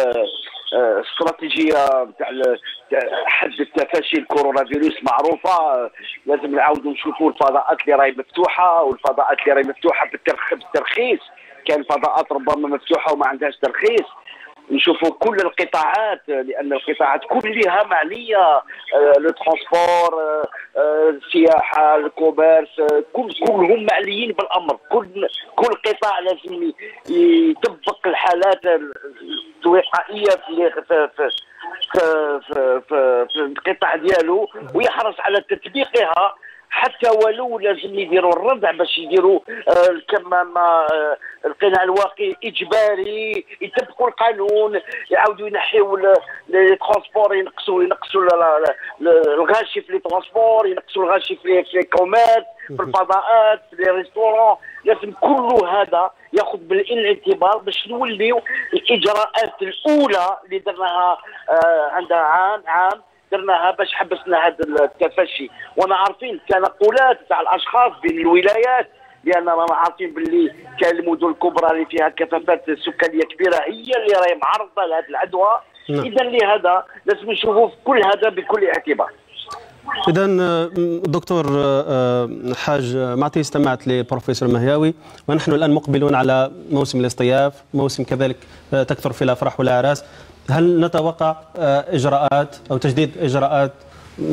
آه، استراتيجية نتاع حد التفاشي الكورونا فيروس معروفة. آه، لازم نعاودوا نشوفوا الفضاءات اللي راهي مفتوحة والفضاءات اللي راهي مفتوحة بالترخ- بالترخيص. كان فضاءات ربما مفتوحة وما عندهاش ترخيص. نشوفوا كل القطاعات لأن القطاعات كلها معنية آه، le transport آه، آه، السياحة ال commerce آه، كل كلهم معنيين بالأمر. كل كل قطاع لازم يطبق الحالات الوقائية في, في, في, في القطاع ديالو ويحرص على تطبيقها. حتى ولو لازم يديروا الردع باش يديروا آه، الكمامه آه، القناع الواقي إجباري يطبقوا القانون يعاودوا ينحيوا les transports ينقصوا ينقصوا ال- ال- ال- الغاشي في les transports ينقصوا الغاشي في les- في les commerces في الفضاءات في les restaurants. لازم كل هذا ياخذ بالعين الاعتبار باش نوليو الإجراءات الأولى اللي درناها آه، عندها عام عام. درناها باش حبسنا هذا التفشي. وأنا عارفين تنقلات تاع الأشخاص بين الولايات لأن رانا عارفين باللي كان المدن الكبرى اللي فيها كثافات سكانية كبيرة هي اللي راهي معرضة لهذه العدوى. نعم. إذا لهذا لازم نشوفوا كل هذا بكل اعتبار. إذا دكتور آه، حاج معطي استمعت لبروفيسور مهياوي. ونحن الآن مقبلون على موسم الاصطياف. موسم كذلك آه، تكثر في الأفراح والأعراس. هل نتوقع آه، إجراءات أو تجديد إجراءات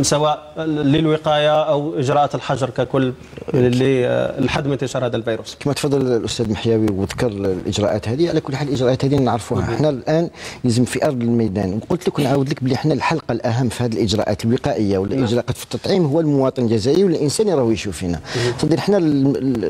سواء للوقاية أو إجراءات الحجر ككل للحد من انتشار هذا الفيروس. كما تفضل الأستاذ محياوي وذكر الإجراءات هذه على كل حال الإجراءات هذه نعرفوها. إحنا الآن لازم في أرض الميدان. وقلت لك ونعاود لك بلي إحنا الحلقة الأهم في هذه الإجراءات الوقائية والاجراءات في التطعيم هو المواطن الجزائري والإنسان اللي راهو يشوف فينا صدق إحنا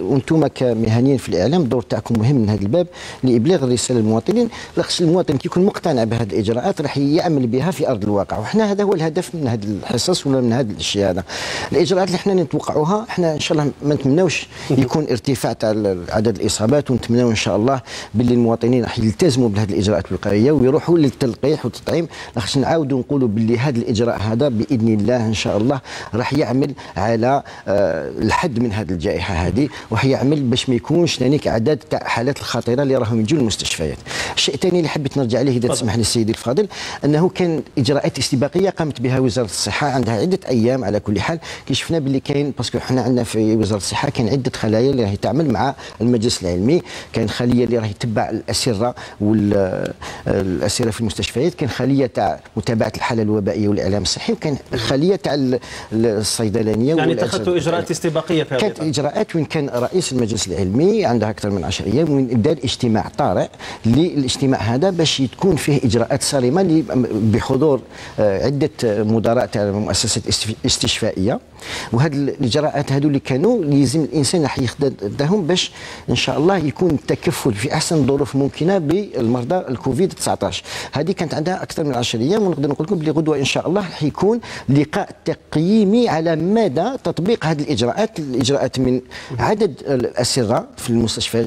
وأنتم كمهنيين في الإعلام الدور تاعكم مهم من هذا الباب لإبلاغ الرسالة للمواطنين. لاخش المواطن كي يكون مقتنع بهذه الإجراءات راح يعمل بها في أرض الواقع. وحنا هذا هو الهدف من هذه الحصص ولا من هذه الاشياء هذا. الإجراءات اللي إحنا نتوقعوها إحنا إن شاء الله ما نتمناوش يكون ارتفاع تاع عدد الإصابات ونتمناو إن شاء الله باللي المواطنين راح يلتزموا بهذه الإجراءات الوقائية ويروحوا للتلقيح والتطعيم. لاخش نعاودوا نقولوا باللي هذا الإجراء هذا بإذن الله إن شاء الله راح يعمل على آه، الحد من هذه الجائحة هذه وراح يعمل باش ما يكونش ثانيك اعداد تاع الحالات الخطيرة اللي راهم يجوا للمستشفيات. الشيء الثاني اللي حبيت نرجع عليه إذا تسمح لي سيدي الفاضل أنه كان إجراءات استباقية قامت بها وزارة الصحة عندها عدة أيام على كل حال. كي شفنا باللي كاين parce que حنا عندنا في وزارة الصحة كان عدة خلايا اللي راهي تعمل مع المجلس العلمي. كان خلية اللي راهي تتبع الأسرة والاسره في المستشفيات. كان خلية تاع متابعة الحالة الوبائية والإعلام الصحي. وكان خلية تاع ال- الصيدلانية يعني اتخذتوا إجراءات استباقية في هذه كانت إجراءات وين كان رئيس المجلس العلمي عندها أكثر من 10 أيام وين دار اجتماع طارئ للاجتماع هذا باش تكون فيه إجراءات صارمة بحضور آه، عدة مدراء تاع المؤسسات الاستف- الاستشفائيه وهذه الاجراءات هذو اللي كانوا لازم الإنسان راح ياخذهم باش إن شاء الله يكون التكفل في أحسن الظروف ممكنة بالمرضى الكوفيد 19 هذه كانت عندها أكثر من 10 أيام ونقدر نقول لكم بلي غدوة إن شاء الله راح يكون لقاء تقييمي على مدى تطبيق هذه الإجراءات. الإجراءات من عدد الأسرة في المستشفى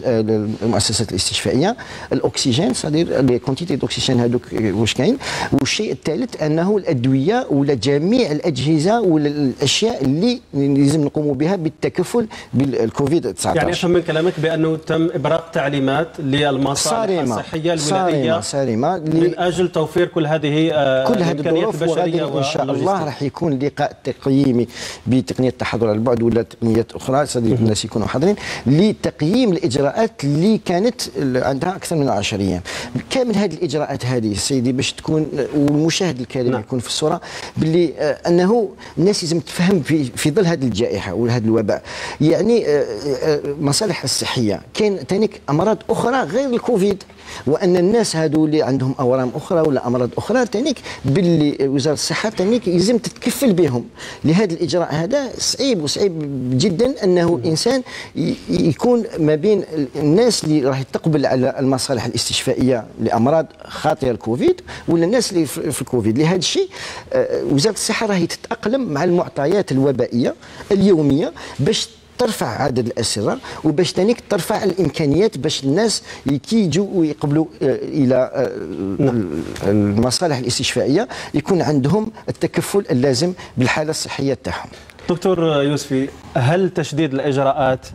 المؤسسات الاستشفائية. الأكسجين c'est-à-dire les quantités d'oxygène هذوك واش كاين. والشيء الثالث أنه الأدوية ولا جميع الأجهزة ولا الاشياء اللي لازم نقوموا بها بالتكفل بالكوفيد 19 يعني أفهم من كلامك بأنه تم ابراق تعليمات للمصالح صارمة. الصحية صارمة الولائيه صارمة من أجل توفير كل هذه آه، كل هذه الظروف وغادي إن شاء الله. راح يكون لقاء تقييمي بتقنية التحضر على البعد ولا تقنيات أخرى. صديق الناس يكونوا حاضرين. لتقييم الإجراءات اللي كانت عندها أكثر من 10 أيام. كامل هذه الإجراءات هذه سيدي باش تكون والمشاهد الكريم نعم. يكون في الصورة باللي آه، أنه الناس لازم تفهم في في ظل هذه الجائحة وهذا الوباء. يعني آه، آه، مصالح الصحية. كاين تانيك أمراض أخرى غير الكوفيد. وأن الناس هادو اللي عندهم أورام أخرى ولا أمراض أخرى تانيك باللي وزارة الصحة تانيك يلزم تتكفل بهم. لهذا الإجراء هذا صعيب وصعيب جدا أنه الانسان ي- يكون ما بين الناس اللي راح تقبل على المصالح الاستشفائية لأمراض خاطره الكوفيد ولا الناس اللي في في الكوفيد. لهذا الشيء آه، وزارة الصحة راهي تتأقلم مع المعطيات الوبائية اليومية باش ترفع عدد الأسرة وباش تانيك ترفع الإمكانيات باش الناس كي يجوا ويقبلوا آه، إلى آه، المصالح الاستشفائية يكون عندهم التكفل اللازم بالحالة الصحية تاعهم. دكتور يوسفي هل تشديد الإجراءات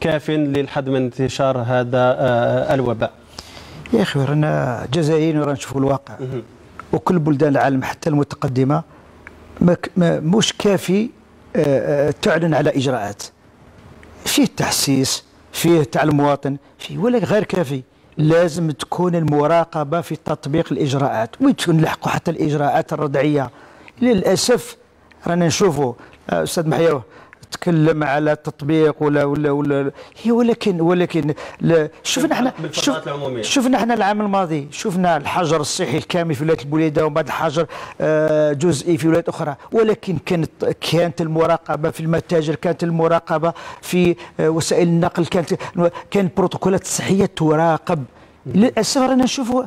كاف للحد من انتشار هذا آه، الوباء؟ يا أخي رانا جزائريين ورانا نشوفوا الواقع وكل بلدان العالم حتى المتقدمة مش كافي تعلن على إجراءات فيه تحسيس فيه تاع المواطن فيه ولا غير كافي. لازم تكون المراقبة في تطبيق الإجراءات ويتلحقوا حتى الإجراءات الردعيه للأسف رانا نشوفوا آه، أستاذ محيوه تكلم على تطبيق ولا ولا ولا هي ولكن ولكن شفنا إحنا العمومية. شفنا إحنا العام الماضي شفنا الحجر الصحي الكامل في ولاية البوليده وبعد الحجر آه، جزئي في ولايات أخرى ولكن كانت كانت المراقبة في المتاجر كانت المراقبة في آه، وسائل النقل كانت كان البروتوكولات الصحيه تراقب للأسف رانا نشوفوا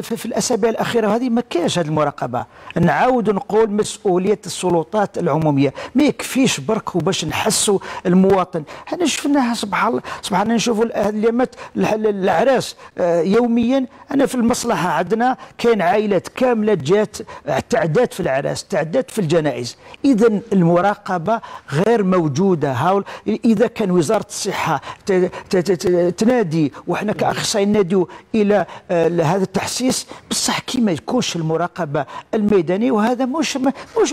في الأسابيع الأخيرة هذه ما كاينش هذه المراقبة. نعاود نقول مسؤولية السلطات العمومية. ما يكفيش برك وباش نحسوا المواطن. هذا شفناها سبحان الله سبحان الله نشوفوا اليامات الاعراس آه، يوميا أنا في المصلحة عندنا كاين عائلات كاملة جات تعدات في الاعراس تعدات في الجنائز. إذا المراقبة غير موجودة. هاول إذا كان وزارة الصحة تنادي وحنا كأخصائيين ناديو إلى آه، هذا التحسيس. بصح كي ما يكونش المراقبة الميدانية وهذا مش مش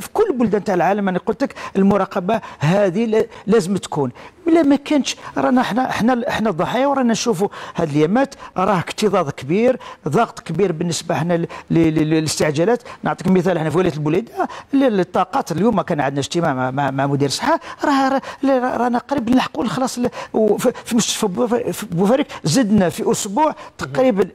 في كل بلدان تاع العالم أنا قلت لك المراقبة هذه لا- لازم تكون. لا ما كانش رانا إحنا إحنا إحنا الضحايا ورانا نشوفوا هذه اليامات راه اكتظاظ كبير ضغط كبير بالنسبة إحنا للاستعجالات. نعطيك مثال إحنا في ولاية البوليده الطاقات اليوم كان عندنا اجتماع مع, مع, مع مدير الصحه راه رانا قريب نلحقوا خلاص في مستشفى بوفاريك زدنا في أسبوع تقريبا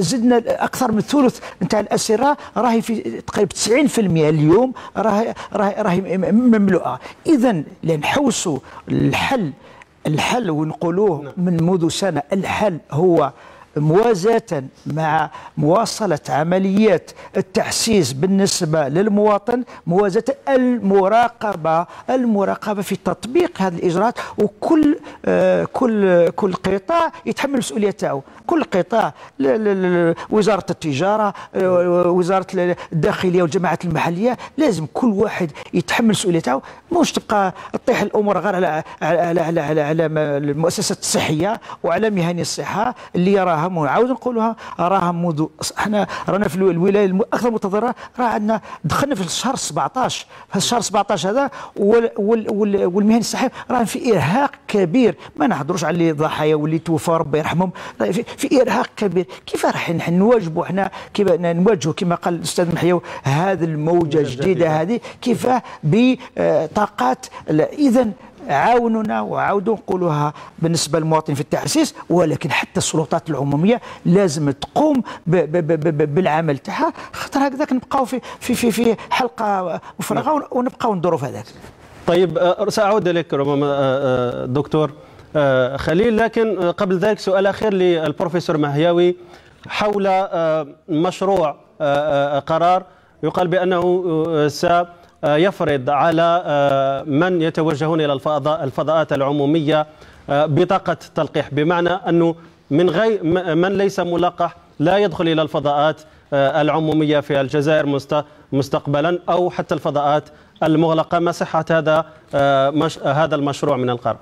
زدنا أكثر من ثلث نتاع الأسرة راهي في تقريبا 90% اليوم راهي راهي راهي مملوءة. اذا لنحوسوا الحل الحل ونقولوه من منذ سنة الحل هو موازاة مع مواصلة عمليات التحسيس بالنسبة للمواطن موازاة المراقبة المراقبة في تطبيق هذه الإجراءات وكل آه كل كل قطاع يتحمل مسؤوليته. كل قطاع وزارة التجارة آه، وزارة الداخلية والجماعات المحلية لازم كل واحد يتحمل مسؤوليته. مش تبقى تطيح الأمور غير على على على على, على المؤسسات الصحية وعلى مهني الصحة اللي راها ونعاود نقولها راها منذ إحنا رانا في الولاية الم- أكثر متضررة راه عندنا دخلنا في الشهر 17 في الشهر 17 هذا وال وال وال والمهن الصحية راهم في إرهاق كبير. ما نهضروش على اللي ضحايا واللي توفى ربي يرحمهم. في, في إرهاق كبير. كيف راح نواجبوا إحنا؟ كيف نواجهوا كما قال الأستاذ محيو هذه الموجة الجديدة هذه؟ كيف بطاقات إذا عاونونا وعاودوا نقولوها بالنسبة للمواطن في التحسيس ولكن حتى السلطات العمومية لازم تقوم ب ب ب ب بالعمل تاعها خاطر هكذاك نبقاو في في في في حلقة مفرغة ونبقاو ندوروا في هذاك. طيب سأعود إليك ربما دكتور. خليل لكن قبل ذلك سؤال أخير للبروفيسور مهياوي. حول مشروع قرار يقال بأنه آه، سيفرض على آه، من يتوجهون إلى الفضاء- الفضاءات العمومية آه، بطاقة تلقيح. بمعنى أنه من غير من ليس ملقح لا يدخل إلى الفضاءات آه، العمومية في الجزائر مست- مستقبلا أو حتى الفضاءات المغلقة. ما صحة هذا آه، هذا المشروع من القرار؟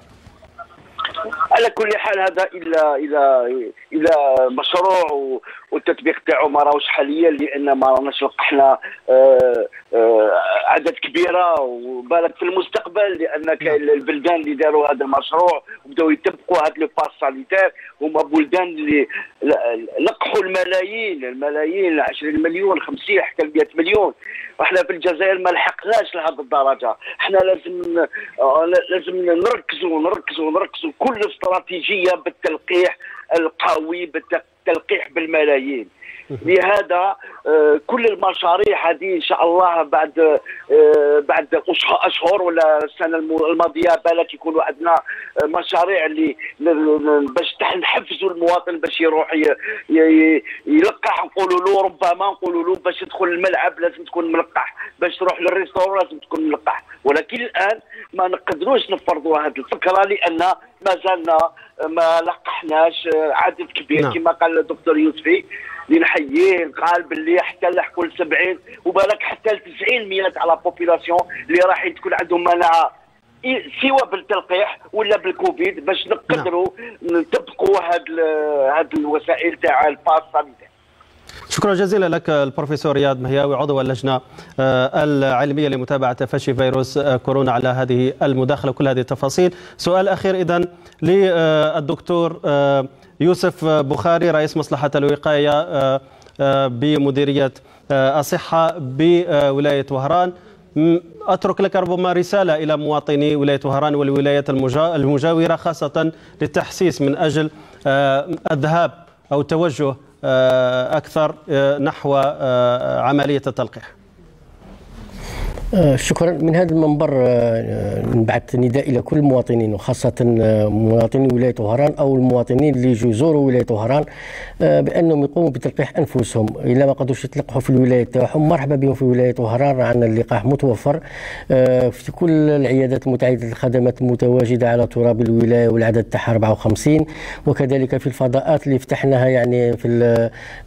على كل حال هذا إلى إلى إلى مشروع والتطبيق تاعو ما راهوش حاليا لأن ما راناش لقحنا آه، آه، عدد كبيرة. وبالك في المستقبل لأن كاين البلدان اللي داروا هذا المشروع وبداوا يطبقوا هذا le pass sanitaire. هما بلدان اللي لقحوا الملايين الملايين 20 مليون 50 حتى 100 مليون. وإحنا في الجزائر ما لحقناش لهذه الدرجة. إحنا لازم آه، لازم نركزوا نركزوا نركزوا. كل استراتيجية بالتلقيح القوي بالتلقيح بالملايين. لهذا آه، كل المشاريع هذه إن شاء الله بعد آه، بعد أشهر ولا السنة الم- الماضية بالك يكونوا عندنا آه، مشاريع اللي باش نحفزوا المواطن باش يروح يلقح. نقولوا له ربما نقولوا له باش تدخل الملعب لازم تكون ملقح. باش تروح للريستورون لازم تكون ملقح. ولكن الآن ما نقدروش نفرضوا هذه الفكرة لأن ما زلنا ما لقحناش عدد كبير نعم. كما قال الدكتور يوسفي. اللي نحييه قال باللي حتى لحقوا ل 70 وبالك حتى ل 90 la population اللي راح تكون عندهم مناعه سواء بالتلقيح ولا بالكوفيد باش نقدروا نطبقوا هاد هاد الوسائل تاع ال pass sanitaire. شكرا جزيلا لك البروفيسور رياض مهياوي عضو اللجنة آه، العلمية لمتابعة تفشي فيروس آه، كورونا على هذه المداخلة. وكل هذه التفاصيل. سؤال أخير إذا للدكتور آه، يوسف بخاري رئيس آه، بمديرية آه، الصحة بولاية وهران. أترك لك ربما رسالة إلى مواطني ولاية وهران والولايات المجا- المجاورة خاصة للتحسيس من أجل الذهاب أو التوجه أكثر آه، نحو آه، عملية التلقيح. آه، شكرا. من هذا المنبر آه، نبعث نداء إلى كل المواطنين وخاصة آه، مواطني ولاية وهران أو المواطنين اللي يزوروا ولاية وهران آه، بأنهم يقوموا بتلقيح أنفسهم. إلا ما قدروش يتلقحوا في الولاية تاعهم مرحبا بهم في ولاية وهران عندنا اللقاح متوفر آه، في كل العيادات متعدده الخدمات المتواجدة على تراب الولاية والعدد تاعها 54 وكذلك في الفضاءات اللي فتحناها يعني في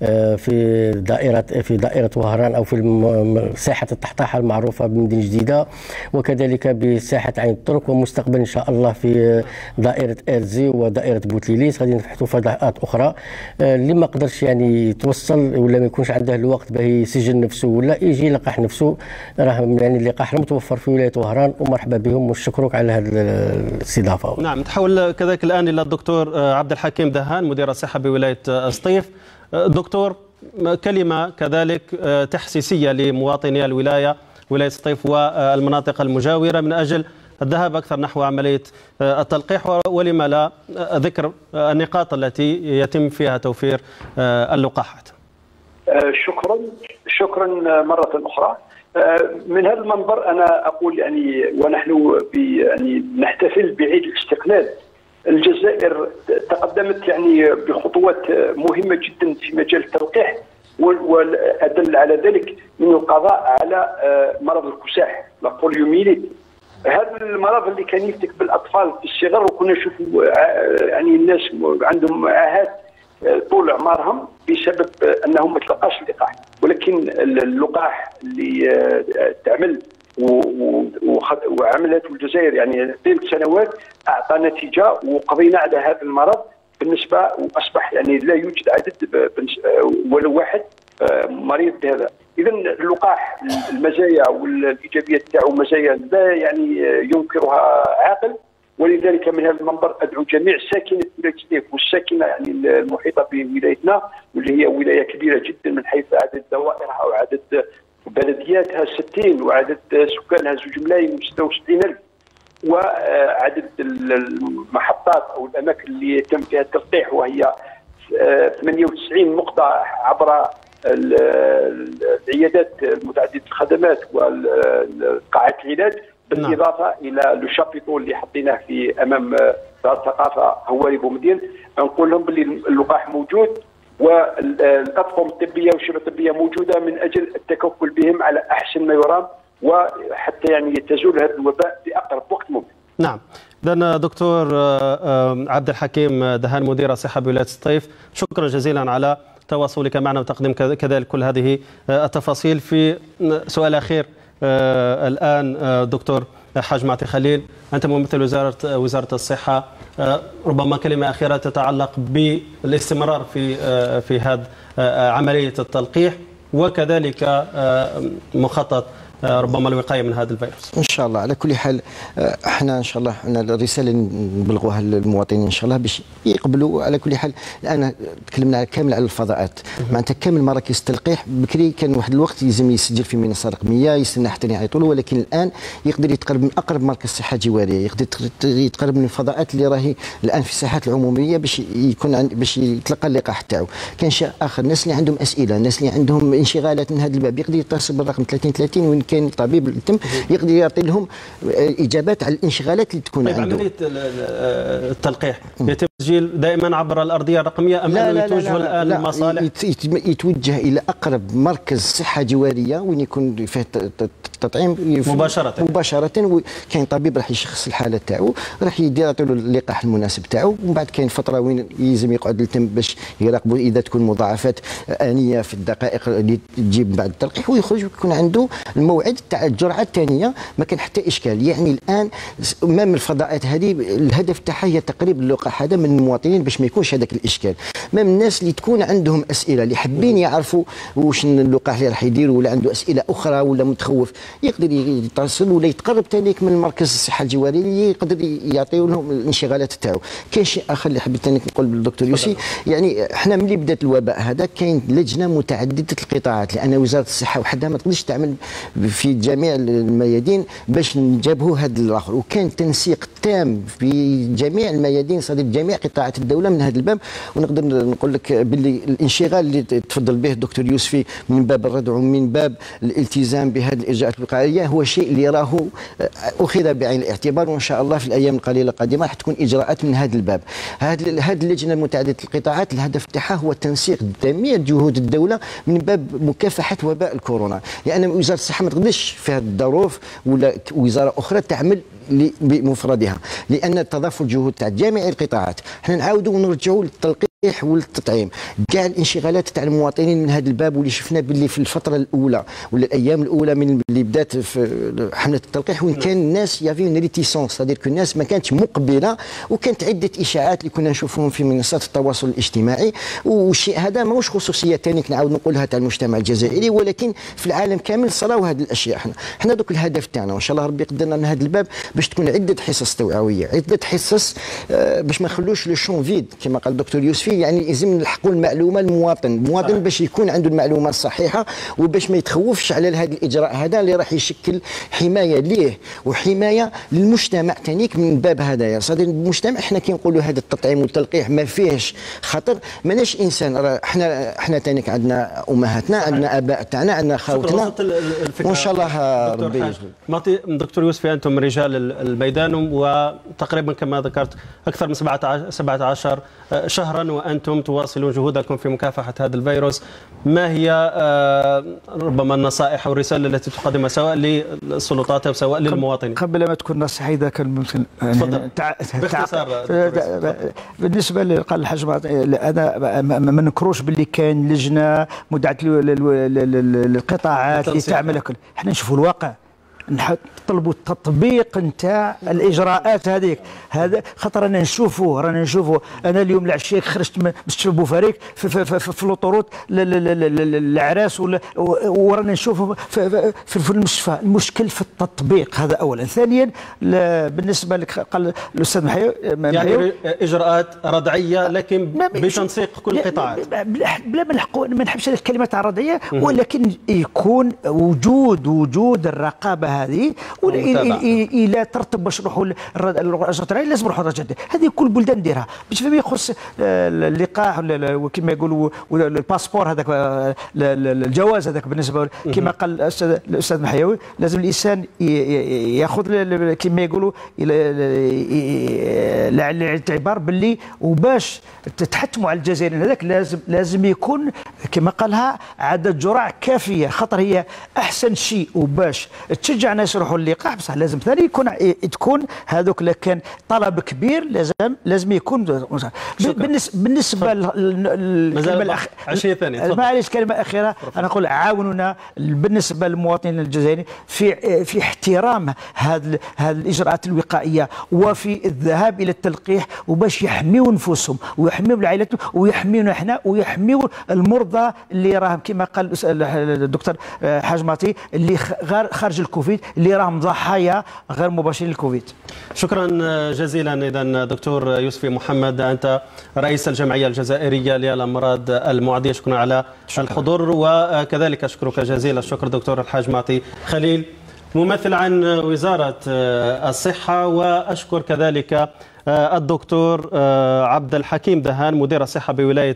آه، في دائرة في دائرة وهران أو في ساحة التحطاحه المعروفة بمدينه جديدة وكذلك بساحة عين الطرق ومستقبلا إن شاء الله في دائرة إرزي ودائرة بوتليليس. غادي نفتحوا فضاءات أخرى. آه، اللي ما قدرش يعني يتوصل ولا ما يكونش عنده الوقت باه يسجل نفسه ولا يجي يلقح نفسه راه يعني اللقاح متوفر في ولاية وهران ومرحبا بهم ونشكرك على هذه الاستضافة. نعم نتحول كذلك الآن إلى الدكتور آه، عبد الحكيم دهان مدير الصحة بولاية آه، سطيف. دكتور كلمة كذلك تحسيسية لمواطني الولاية. ولاية سطيف والمناطق المجاورة من أجل الذهاب أكثر نحو عملية آه، التلقيح. ولما لا آه، ذكر آه، النقاط التي يتم فيها توفير اللقاحات. شكرا. شكرا مرة أخرى. من هذا المنبر أنا أقول يعني ونحن يعني نحتفل بعيد الاستقلال. الجزائر تقدمت يعني بخطوات مهمة جدا في مجال التلقيح. والأدل على ذلك من القضاء على آه، مرض الكساح لا بوليوميليت هذا المرض اللي كان يفتك بالأطفال في الصغر وكنا نشوفوا ع- يعني الناس عندهم عاهات آه، طول اعمارهم بسبب آه، أنهم ما تلقاش اللقاح. ولكن اللقاح اللي آه، تعمل وعملته الجزائر يعني ثلاث سنوات أعطى نتيجة وقضينا على هذا المرض. بالنسبة وأصبح يعني لا يوجد عدد آه، ولو واحد آه، مريض بهذا. اذا اللقاح المزايا والإيجابيات تاعو مزايا لا يعني آه، ينكرها عاقل. ولذلك من هذا المنبر أدعو جميع ساكنة ولاية سيف والساكنة يعني المحيطة بولايتنا واللي هي ولاية كبيرة جدا من حيث عدد دوائرها وعدد بلدياتها 60 وعدد سكانها زوج ملايين و76 ألف. وعدد المحطات أو الأماكن اللي يتم فيها التلقيح وهي آه، 98 نقطه عبر ال- العيادات متعددة الخدمات وقاعات العلاج بالإضافة إلى لو شابيتو اللي حطيناه في أمام دار الثقافة هواري بومدين نقول لهم باللي اللقاح موجود والأطقم الطبية والشبكه الطبية موجودة من أجل التكفل بهم على أحسن ما يرام. وحتى يعني تزول هذا الوباء في أقرب وقت ممكن. نعم إذن دكتور آه، آه، عبد الحكيم دهان مدير الصحة بولاية سطيف شكرا جزيلا على تواصلك معنا وتقديم كذ- كذلك كل هذه آه، التفاصيل في سؤال أخير آه، الآن آه، دكتور حاج معطي خليل أنت ممثل وزارة وزارة الصحة آه، ربما كلمة أخيرة تتعلق بالاستمرار في آه، في هذا آه، عملية التلقيح وكذلك آه، مخطط آه، ربما الوقاية من هذا الفيروس. إن شاء الله. على كل حال آه، إحنا إن شاء الله إحنا الرسالة اللي نبلغوها للمواطنين إن شاء الله باش يقبلوا. على كل حال الآن تكلمنا على كامل على الفضاءات. معناتها كامل مراكز التلقيح. بكري كان واحد الوقت يلزم يسجل في منصة رقمية يستنى حتى يعيطوا له ولكن الآن يقدر يتقرب من أقرب مركز صحه جواريه يقدر يت- يتقرب من الفضاءات اللي راهي الآن في الساحات العمومية باش يكون عند باش يتلقى اللقاح تاعو. كان شيء آخر الناس اللي عندهم أسئلة الناس اللي عندهم انشغالات من هذا الباب يقدر يتصل بالرقم 30 30 وين كان طبيب التم يقدر يعطي لهم آه، اجابات على الانشغالات اللي تكون طيب عنده. ال- ال- التلقيح. يتم تسجيل دائما عبر الأرضية الرقمية أم أنه يتوجه الآن المصالح يت- يت- يتوجه إلى أقرب مركز صحة جوارية وين يكون فيه التطعيم مباشرة. مباشرة وكاين طبيب راح يشخص الحالة تاعو راح يدير يعطي له اللقاح المناسب تاعو ومن بعد كاين فترة وين يلزم يقعد التم باش يراقبوا إذا تكون مضاعفات آنية في الدقائق اللي تجيب بعد التلقيح ويخرج ويكون عنده الموعد تاع الجرعة الثانية ما كان حتى إشكال يعني الآن امام الفضاءات هذه الهدف تاعها هي تقريب اللقاح هذا من المواطنين باش ما يكونش هذاك الإشكال مام الناس اللي تكون عندهم أسئلة اللي حابين يعرفوا واش اللقاح اللي راح يديروا ولا عنده أسئلة أخرى ولا متخوف يقدر يتصل ولا يتقرب تانيك من مركز الصحة الجواري اللي يقدر يعطيو لهم الانشغالات تاعو. كاين شيء آخر اللي حبيت تانيك نقول بالدكتور يوسي؟ يعني إحنا ملي بدات الوباء هذا كاين لجنة متعددة القطاعات. لأن وزارة الصحة وحدها ما تقدرش تعمل في جميع الميادين باش نجابهوا هذا الآخر. وكان تنسيق تام في جميع الميادين صديق جميع قطاعات الدولة من هذا الباب. ونقدر نقول لك باللي الانشغال اللي تفضل به الدكتور يوسفي من باب الردع ومن باب الالتزام بهذه الاجراءات الوقائيه هو شيء اللي راه أخذ بعين الاعتبار وإن شاء الله في الأيام القليلة القادمة راح تكون إجراءات من هذا الباب. هذه اللجنة المتعددة القطاعات الهدف تاعها هو تنسيق جميع جهود الدولة من باب مكافحة وباء الكورونا. لأن وزارة الصحة ما تقدرش في هذه الظروف ولا وزارة أخرى تعمل بمفردها. لأن تضافر جهود تاع جميع القطاعات. حنا نعاودوا ونرجعوا للتلقيح والتطعيم كاع الانشغالات تاع المواطنين من هذا الباب واللي شفنا باللي في الفترة الأولى ولا الأيام الأولى من اللي بدات في حملة التلقيح وين كان الناس y avait une réticence c'est-à-dire الناس ما كانتش مقبلة وكانت عدة إشاعات اللي كنا نشوفهم في منصات التواصل الاجتماعي. والشيء هذا ماهوش خصوصية ثاني نعاود نقولها تاع المجتمع الجزائري ولكن في العالم كامل صراو هذه الأشياء حنا. حنا دوك الهدف تاعنا وإن شاء الله ربي يقدرنا من هذا الباب باش تكون عدة حصص توعوية عدة حصص آه، باش ما نخلوش لو شون فيد كما قال الدكتور يوسفي يعني لازم نلحقوا المعلومة المواطن المواطن باش يكون عنده المعلومة الصحيحة وباش ما يتخوفش على هذا الإجراء هذا اللي راح يشكل حماية ليه وحماية للمجتمع تانيك من باب هدايا صديق المجتمع إحنا كي نقولوا هذا التطعيم والتلقيح ما فيهش خطر. ماناش إنسان راه إحنا إحنا تانيك عندنا أمهاتنا عندنا آباء تاعنا عندنا خاوتنا وإن شاء الله ربي. معطي دكتور يوسف أنتم رجال ال- الميدان وتقريبا كما ذكرت أكثر من 17 17 شهرا وأنتم تواصلون جهودكم في مكافحة هذا الفيروس. ما هي آه، ربما النصائح أو الرسالة التي تقدمها سواء للسلطات أو سواء للمواطنين؟ قبل ما تكون نصيحة إذا كان ممكن. تفضل. تع... باختصار، تع... دكتور بالنسبة اللي قال الحاج أنا ما- نكروش باللي كاين لجنة مدعاة لل- لل- لل- للقطاعات اللي. تعمل كل. إحنا نشوفوا الواقع. نطلبوا التطبيق نتاع الإجراءات هذيك. هذا خاطر أنا نشوفوا رانا نشوفوا أنا اليوم العشيه خرجت من مستشفى بوفاريك في, في, في, في, في ل- العراس ورانا نشوفوا في, في, في, في المستشفى. المشكل في التطبيق هذا اولا. ثانيا بالنسبة لك قال الأستاذ محيو يعني إجراءات ردعية لكن بتنسيق كل القطاعات بلا ما نحبش الكلمات الرضعيه. ولكن يكون وجود وجود الرقابة هذه إلى ترتب باش نروحوا الرجل لازم نروحوا هذه كل بلدان ديرها باش فيما يخص آه، اللقاح وكما يقولوا الباسبور هذاك آه، الجواز هذاك بالنسبة كما قال الاستاذ الأستاذ محيوي لازم الإنسان ياخذ كما يقولوا الاعتبار باللي وباش تتحتموا على الجزائريين هذاك لازم لازم يكون كما قالها عدد جرع كافية. خاطر هي أحسن شيء وباش تشجع الناس يروحوا اللقاح بصح لازم ثاني يكون تكون هذوك لو كان طلب كبير لازم لازم يكون بالنسبة بالنسبة مازال عشية ثانية، تفضل. معليش كلمه اخيره أنا أقول عاونونا بالنسبة للمواطنين الجزائريين في في احترام هذه هذه الإجراءات الوقائية وفي الذهاب إلى التلقيح وباش يحميوا نفوسهم ويحميوا العائلات ويحميونا إحنا ويحميوا المرضى اللي راهم كما قال الدكتور حاج ماطي اللي خارج الكوفيد. اللي راهم ضحايا غير مباشرين للكوفيد. شكرا جزيلا اذا دكتور يوسفي محمد أنت رئيس الجمعية الجزائرية للأمراض المعدية. شكرا على الحضور وكذلك أشكرك جزيل الشكر دكتور الحاج معطي خليل ممثل عن وزارة الصحة. وأشكر كذلك الدكتور عبد الحكيم دهان مدير الصحة بولاية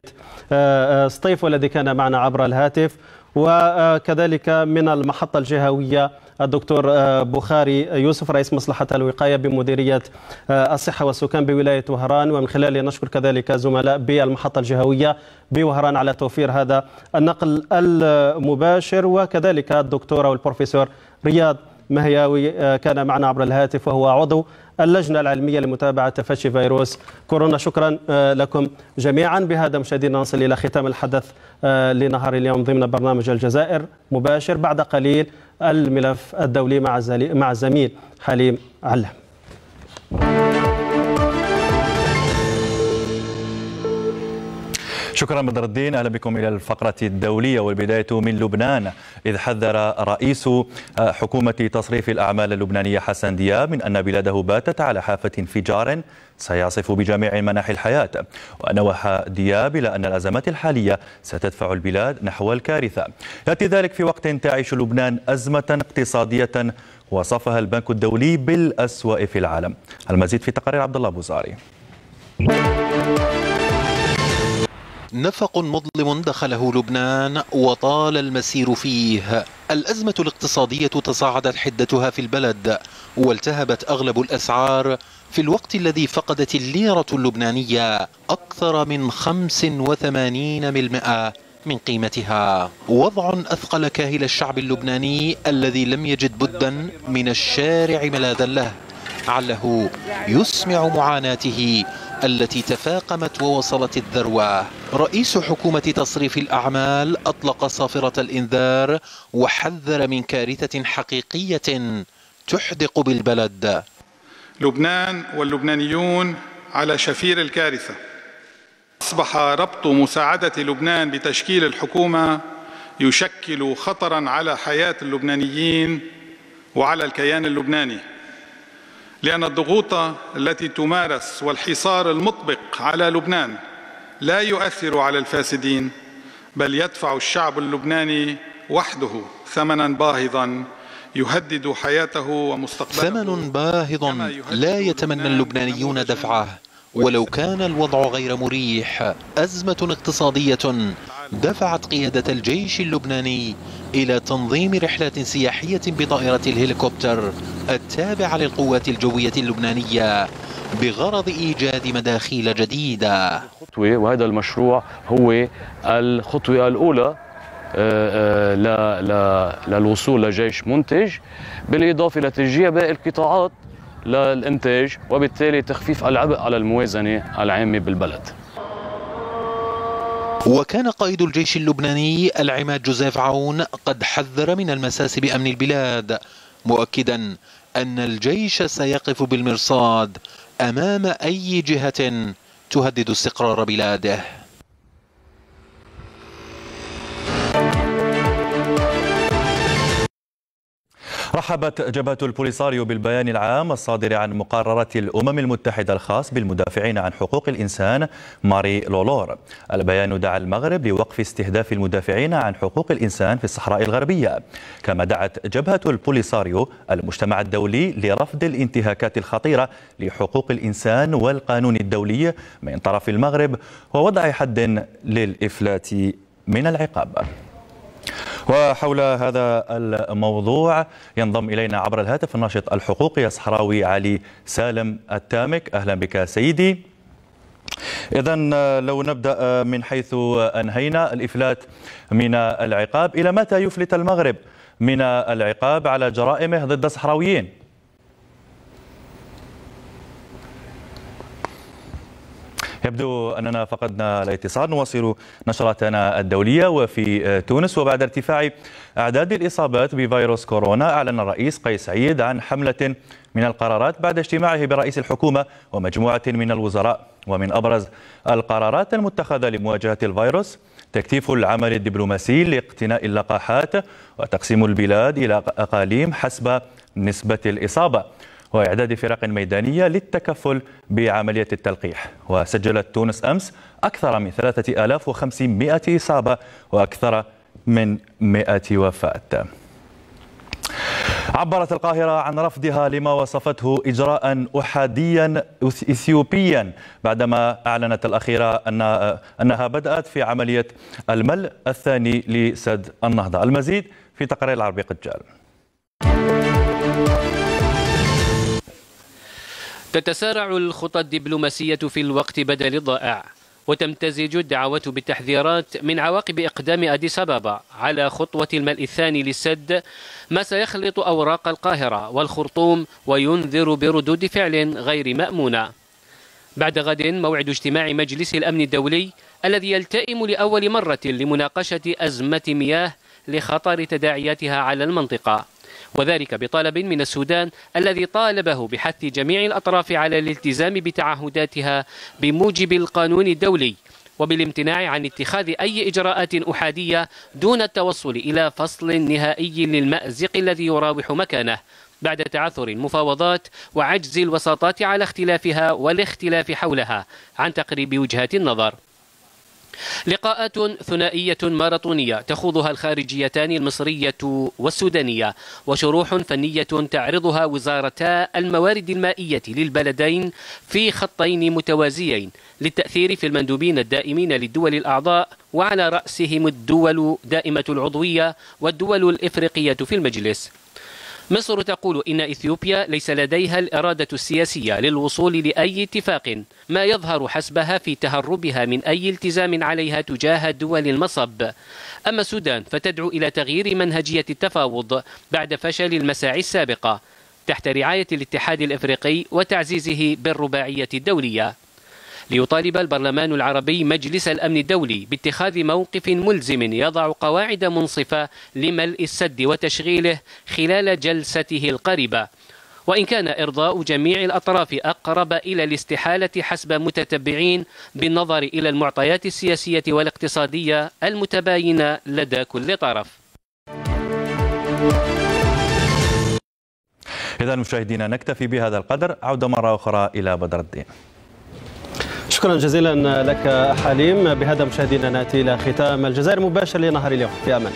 سطيف والذي كان معنا عبر الهاتف. وكذلك من المحطة الجهوية الدكتور بخاري يوسف رئيس مصلحة الوقاية بمديرية الصحة والسكان بولاية وهران. ومن خلاله نشكر كذلك زملاء بالمحطة الجهوية بوهران على توفير هذا النقل المباشر. وكذلك الدكتور والبروفيسور رياض مهياوي كان معنا عبر الهاتف وهو عضو اللجنة العلمية لمتابعة تفشي فيروس كورونا. شكرا لكم جميعا. بهذا مشاهدينا نصل إلى ختام الحدث لنهار اليوم ضمن برنامج الجزائر مباشر. بعد قليل الملف الدولي مع الزميل حليم علام شكرا بدر الدين. أهلا بكم إلى الفقرة الدولية والبداية من لبنان. إذ حذر رئيس حكومة تصريف الأعمال اللبنانية حسن دياب من أن بلاده باتت على حافة انفجار سيعصف بجميع مناحي الحياة. ونوح دياب إلى أن الأزمات الحالية ستدفع البلاد نحو الكارثة. يأتي ذلك في وقت تعيش لبنان أزمة اقتصادية وصفها البنك الدولي بالأسوأ في العالم. المزيد في تقرير عبد الله بوزاري. نفق مظلم دخله لبنان وطال المسير فيه. الأزمة الاقتصادية تصاعدت حدتها في البلد والتهبت أغلب الأسعار في الوقت الذي فقدت الليرة اللبنانية أكثر من 85 بالمئة من قيمتها. وضع أثقل كاهل الشعب اللبناني الذي لم يجد بدا من الشارع ملاذا له عله يسمع معاناته التي تفاقمت ووصلت الذروة. رئيس حكومة تصريف الأعمال أطلق صافرة الإنذار وحذر من كارثة حقيقية تحدق بالبلد. لبنان واللبنانيون على شفير الكارثة. أصبح ربط مساعدة لبنان بتشكيل الحكومة يشكل خطرا على حياة اللبنانيين وعلى الكيان اللبناني. لأن الضغوط التي تمارس والحصار المطبق على لبنان لا يؤثر على الفاسدين بل يدفع الشعب اللبناني وحده ثمنا باهظا يهدد حياته ومستقبله ثمن باهظ لا يتمنى اللبنانيون دفعه. ولو كان الوضع غير مريح أزمة اقتصادية دفعت قيادة الجيش اللبناني إلى تنظيم رحلات سياحية بطائرة الهليكوبتر التابعة للقوات الجوية اللبنانية بغرض إيجاد مداخيل جديدة. وهذا المشروع هو الخطوة الأولى للوصول لجيش منتج بالإضافة لتشجيع باقي القطاعات للإنتاج وبالتالي تخفيف العبء على الموازنة العامة بالبلد. وكان قائد الجيش اللبناني العماد جوزيف عون قد حذر من المساس بأمن البلاد مؤكدا أن الجيش سيقف بالمرصاد أمام أي جهة تهدد استقرار بلاده. رحبت جبهة البوليساريو بالبيان العام الصادر عن مقررة الأمم المتحدة الخاص بالمدافعين عن حقوق الإنسان ماري لولور. البيان دعا المغرب لوقف استهداف المدافعين عن حقوق الإنسان في الصحراء الغربية. كما دعت جبهة البوليساريو المجتمع الدولي لرفض الانتهاكات الخطيرة لحقوق الإنسان والقانون الدولي من طرف المغرب ووضع حد للإفلات من العقاب. وحول هذا الموضوع ينضم إلينا عبر الهاتف الناشط الحقوقي الصحراوي علي سالم التامك. أهلا بك سيدي. إذا لو نبدأ من حيث أنهينا الإفلات من العقاب إلى متى يفلت المغرب؟ من العقاب على جرائمه ضد الصحراويين؟ يبدو أننا فقدنا الاتصال. نواصل نشراتنا الدولية وفي تونس. وبعد ارتفاع أعداد الإصابات بفيروس كورونا أعلن الرئيس قيس سعيد عن حملة من القرارات بعد اجتماعه برئيس الحكومة ومجموعة من الوزراء ومن أبرز القرارات المتخذة لمواجهة الفيروس. تكثيف العمل الدبلوماسي لاقتناء اللقاحات وتقسيم البلاد إلى أقاليم حسب نسبة الإصابة. وإعداد فرق ميدانية للتكفل بعملية التلقيح. وسجلت تونس أمس أكثر من 3500 إصابة وأكثر من 100 وفاة. عبرت القاهرة عن رفضها لما وصفته إجراء أحاديا إثيوبيا بعدما أعلنت الأخيرة أن أنها بدأت في عملية الملء الثاني لسد النهضة. المزيد في تقرير العربي قجال. تتسارع الخطى الدبلوماسية في الوقت بدل الضائع وتمتزج الدعوات بالتحذيرات من عواقب إقدام أديس أبابا على خطوة الملء الثاني للسد ما سيخلط أوراق القاهرة والخرطوم وينذر بردود فعل غير مأمونة. بعد غد موعد اجتماع مجلس الأمن الدولي الذي يلتئم لأول مرة لمناقشة أزمة مياه لخطر تداعياتها على المنطقة. وذلك بطلب من السودان الذي طالبه بحث جميع الأطراف على الالتزام بتعهداتها بموجب القانون الدولي وبالامتناع عن اتخاذ أي إجراءات أحادية دون التوصل إلى فصل نهائي للمأزق الذي يراوح مكانه بعد تعثر المفاوضات وعجز الوساطات على اختلافها والاختلاف حولها عن تقريب وجهات النظر. لقاءات ثنائية ماراثونية تخوضها الخارجيتان المصرية والسودانية وشروح فنية تعرضها وزارتا الموارد المائية للبلدين في خطين متوازيين للتأثير في المندوبين الدائمين للدول الأعضاء وعلى رأسهم الدول دائمة العضوية والدول الإفريقية في المجلس. مصر تقول إن إثيوبيا ليس لديها الإرادة السياسية للوصول لأي اتفاق ما يظهر حسبها في تهربها من أي التزام عليها تجاه دول المصب. أما السودان فتدعو إلى تغيير منهجية التفاوض بعد فشل المساعي السابقة تحت رعاية الاتحاد الإفريقي وتعزيزه بالرباعية الدولية. ليطالب البرلمان العربي مجلس الأمن الدولي باتخاذ موقف ملزم يضع قواعد منصفة لملء السد وتشغيله خلال جلسته القريبة. وإن كان إرضاء جميع الأطراف أقرب إلى الاستحالة حسب متتبعين بالنظر إلى المعطيات السياسية والاقتصادية المتباينة لدى كل طرف. إذا مشاهدينا نكتفي بهذا القدر. عودة مرة أخرى إلى بدر الدين. شكرا جزيلا لك حليم. بهذا مشاهدينا نأتي إلى ختام الجزائر مباشر لنهار اليوم. في أمان.